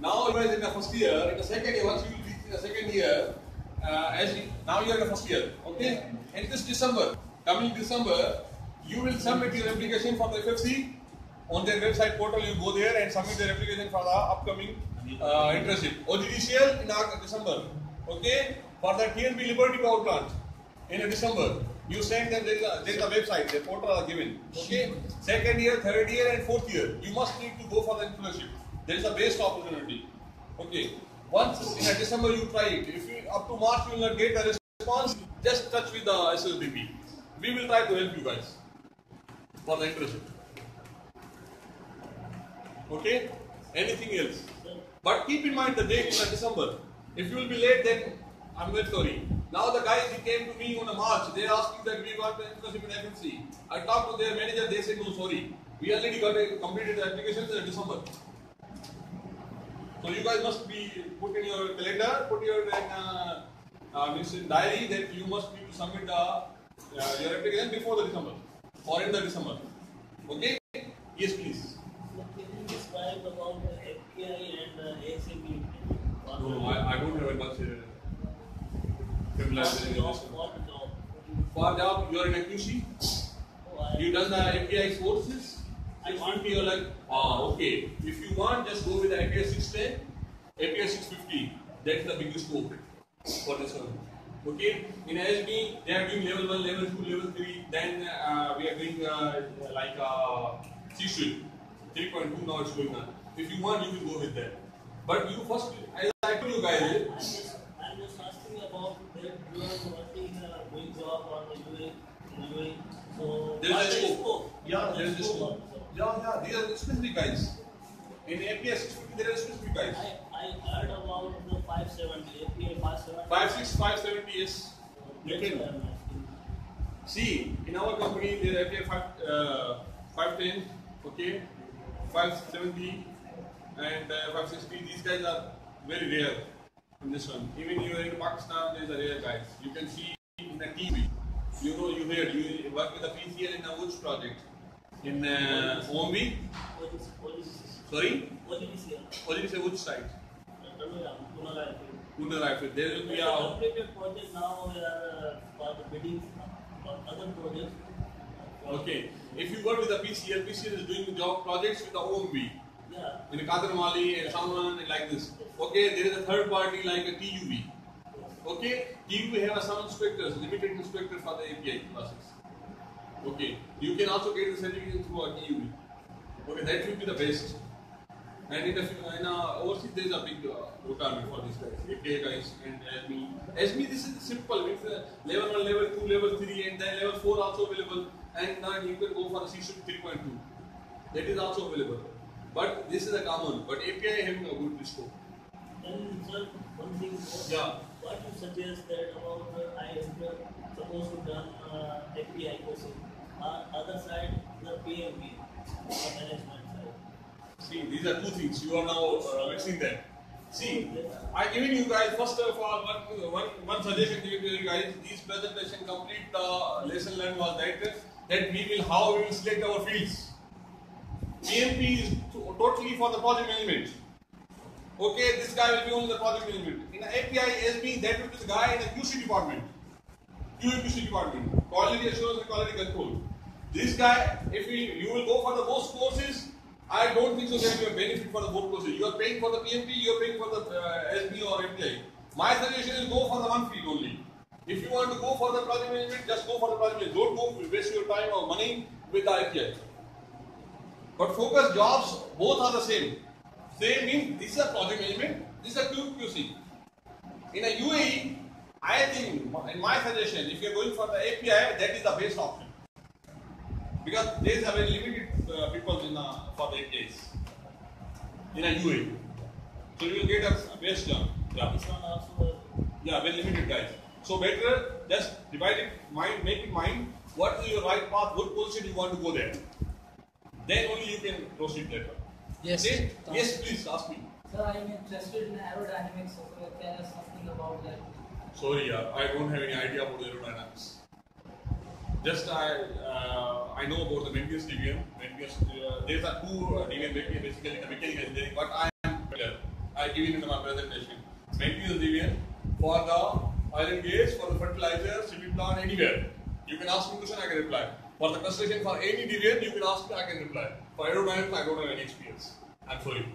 Now you are in the first year. In the second year, once you reach the second year, uh, as you, now you are in the first year. Okay. And this December, coming December, you will submit your application for the FFC on their website portal. You go there and submit your application for the upcoming uh, internship. OGDCL in Aug- December. Okay. For the TNB Liberty Power Plant in December. You send them, there is a, there is a website, the portal are given. Okay? Hmm. Second year, third year, and fourth year. You must need to go for the internship. There is a best opportunity. Okay. Once in a December you try it. If you up to March you will not get a response, just touch with the SSDP. We will try to help you guys for the internship. Okay? Anything else? But keep in mind the date is in December. If you will be late, then I'm very sorry. Now the guys he came to me on a March. They asked me that we got the internship in FMC. I talked to their manager. They said no, sorry. We already got a, completed the applications in December. So you guys must be put in your calendar, put your uh, uh, in diary that you must need to submit the, uh, your application before the December or in the December. Okay? Yes, please. Can you describe about the FPI and uh, ASAP? No, no, I, I don't have much uh, For job, you are in a QC. You done the API courses? I want to be like, ah, okay. If you want, just go with the API 610, API 650. That's the biggest scope for this one. Okay. In SB, they are doing level 1, level 2, level 3. Then uh, we are doing uh, like uh, CSWIP. 3.2 now it's going on. If you want, you can go with that. But you first, as I told you guys, what a is scope. Yeah, there is a scope. Yeah, yeah, these are specific guys. In 650, there are specific guys. I, I heard about the 570, API 570. 56, 570, yes. You can. what I'm asking. See, in our company, there are API 5, uh, 510, okay, 570, and uh, 560. These guys are very rare this one. Even you are in Pakistan, there is a rare guys. You can see in the TV. You know, you heard, you work with the PCL in a Woods project. In uh, OMB, sorry, did Woods Punala, Kunal Rifle. There will be a completed project now, uh, for the bidding for other projects. Okay. If you work with the PCL, PCL is doing job projects with the OMB. Yeah, In Kadramali and someone like this. Okay, there is a third party like a TUV. Okay, TUV have some inspectors, limited inspector for the API classes. Okay, you can also get the certification through a TUV. Okay, that will be the best. And in the in overseas, there is a big uh, requirement for these guys, API guys and SME. SME, this is simple. It's level 1, level 2, level 3, and then level 4 also available. And now you can go for a CSWIP 3.2. That is also available. But this is a common. But API having a good scope. then sir, one thing more. Yeah. What you suggest that about uh, I am supposed to done uh, API courses. Uh, other side, the PMP, the management side. See, these are two things. You are now uh, mixing them. See, I giving you guys first of all one, one, one suggestion to you guys. This presentation complete the lesson learned was that that we will how we will select our fields. PMP is totally for the project management. Okay, this guy will be only the project management. In the API SB, that will be the guy in the QC department. QAQC department, quality assurance and quality control. This guy, if you will go for the both courses, I don't think so that you have benefit for the both courses. You are paying for the PMP, you are paying for the uh, SB or API. My suggestion is go for the one field only. If you want to go for the project management, just go for the project management. Don't go waste your time or money with the API. But focus jobs, both are the same. Same means this is a project management, this is a QC. In a UAE, I think, in my suggestion, if you are going for the API, that is the best option. Because there is a very limited uh, people in uh, for the APIs in a UAE. So you will get a best job. Yeah. This one also, Yeah, very limited guys. So better just divide it, mind, make it mind. What is your right path? What position you want to go there? Then only you can proceed later. Yes. Okay? Yes, please ask me. Sir, I am interested in aerodynamics. So can you tell us something about that? Sorry, yeah, I don't have any idea about aerodynamics. Just I uh, I know about the maintenance division. Mencius, uh, there's a two uh, deviant basically basically the mechanical engineering, but I am familiar. I give it in my presentation. maintenance division for the oil and gas, for the fertilizer, cement plant, anywhere. You can ask me question, I can reply. For the construction, for any deviant, you can ask me, I can reply. For aerodynamics, I don't have any experience. I'm sorry.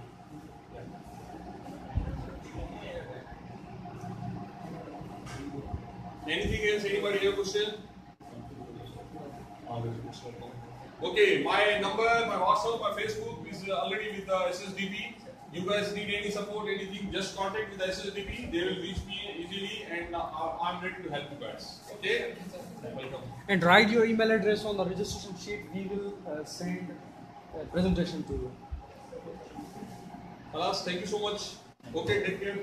Anything else? Anybody have a question? Okay, my number, my WhatsApp, my Facebook is already with the SSDP. You guys need any support, anything, just contact with the SSDP. They will reach me easily and uh, I'm ready to help you guys. Okay? And write your email address on the registration sheet. We will uh, send a presentation to you. Alas, thank you so much. Okay, take care.